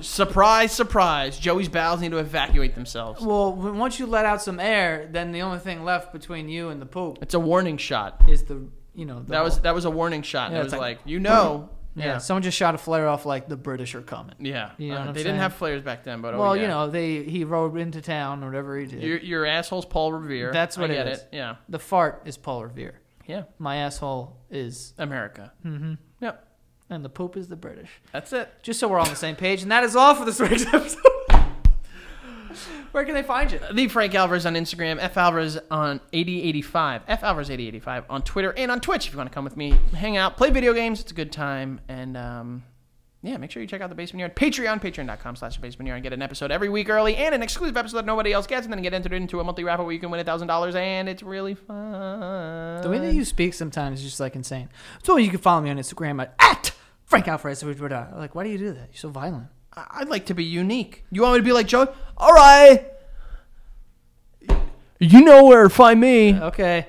Surprise, surprise. Joey's bowels need to evacuate themselves. Well, when- once you let out some air, then the only thing left between you and the poop It's a warning shot. is the you know the That was that was a warning shot. Yeah, it it's was like- like, you know. Yeah. Yeah. Someone just shot a flare off like the British are coming. Yeah. You know Uh, they saying? didn't have flares back then, but oh, well, yeah. you know they he rode into town or whatever he did. your your asshole's Paul Revere. That's what I it get is. it. Yeah. the fart is Paul Revere. Yeah. My asshole is, America. mm-hmm. Yep. and the poop is the British. That's it. Just so we're all on the same page, and that is all for this week's episode. Where can they find you? The Frank Alvarez on Instagram, F Alvarez on 8085, F Alvarez 8085 on Twitter and on Twitch if you want to come with me, hang out, play video games. It's a good time. And um, yeah, make sure you check out the Basement Yard Patreon, patreon.com slash basement yard, and get an episode every week early and an exclusive episode that nobody else gets, and then get entered into a monthly raffle where you can win $1,000, and it's really fun. The way that you speak sometimes is just like insane. So you can follow me on Instagram at, at Frank Alvarez. Like, why do you do that? You're so violent. I- I'd like to be unique. You want me to be like Joe? All right. You know where to find me. Okay.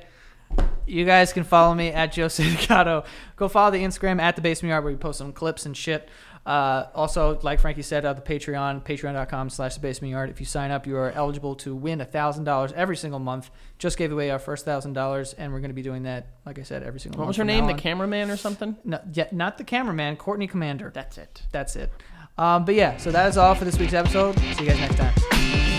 You guys can follow me at Joe Santagato. Go follow the Instagram at the Basement Yard where we post some clips and shit. Uh, also, like Frankie said, uh, the Patreon, patreon.com slash the basement yard. If you sign up, you are eligible to win $1,000 every single month. Just gave away our first $1,000, and we're going to be doing that, like I said, every single What month. What was her name? The cameraman or something? No, yeah, not the cameraman, Courtney Commander. That's it. That's it. Um, but yeah, so that is all for this week's episode. See you guys next time.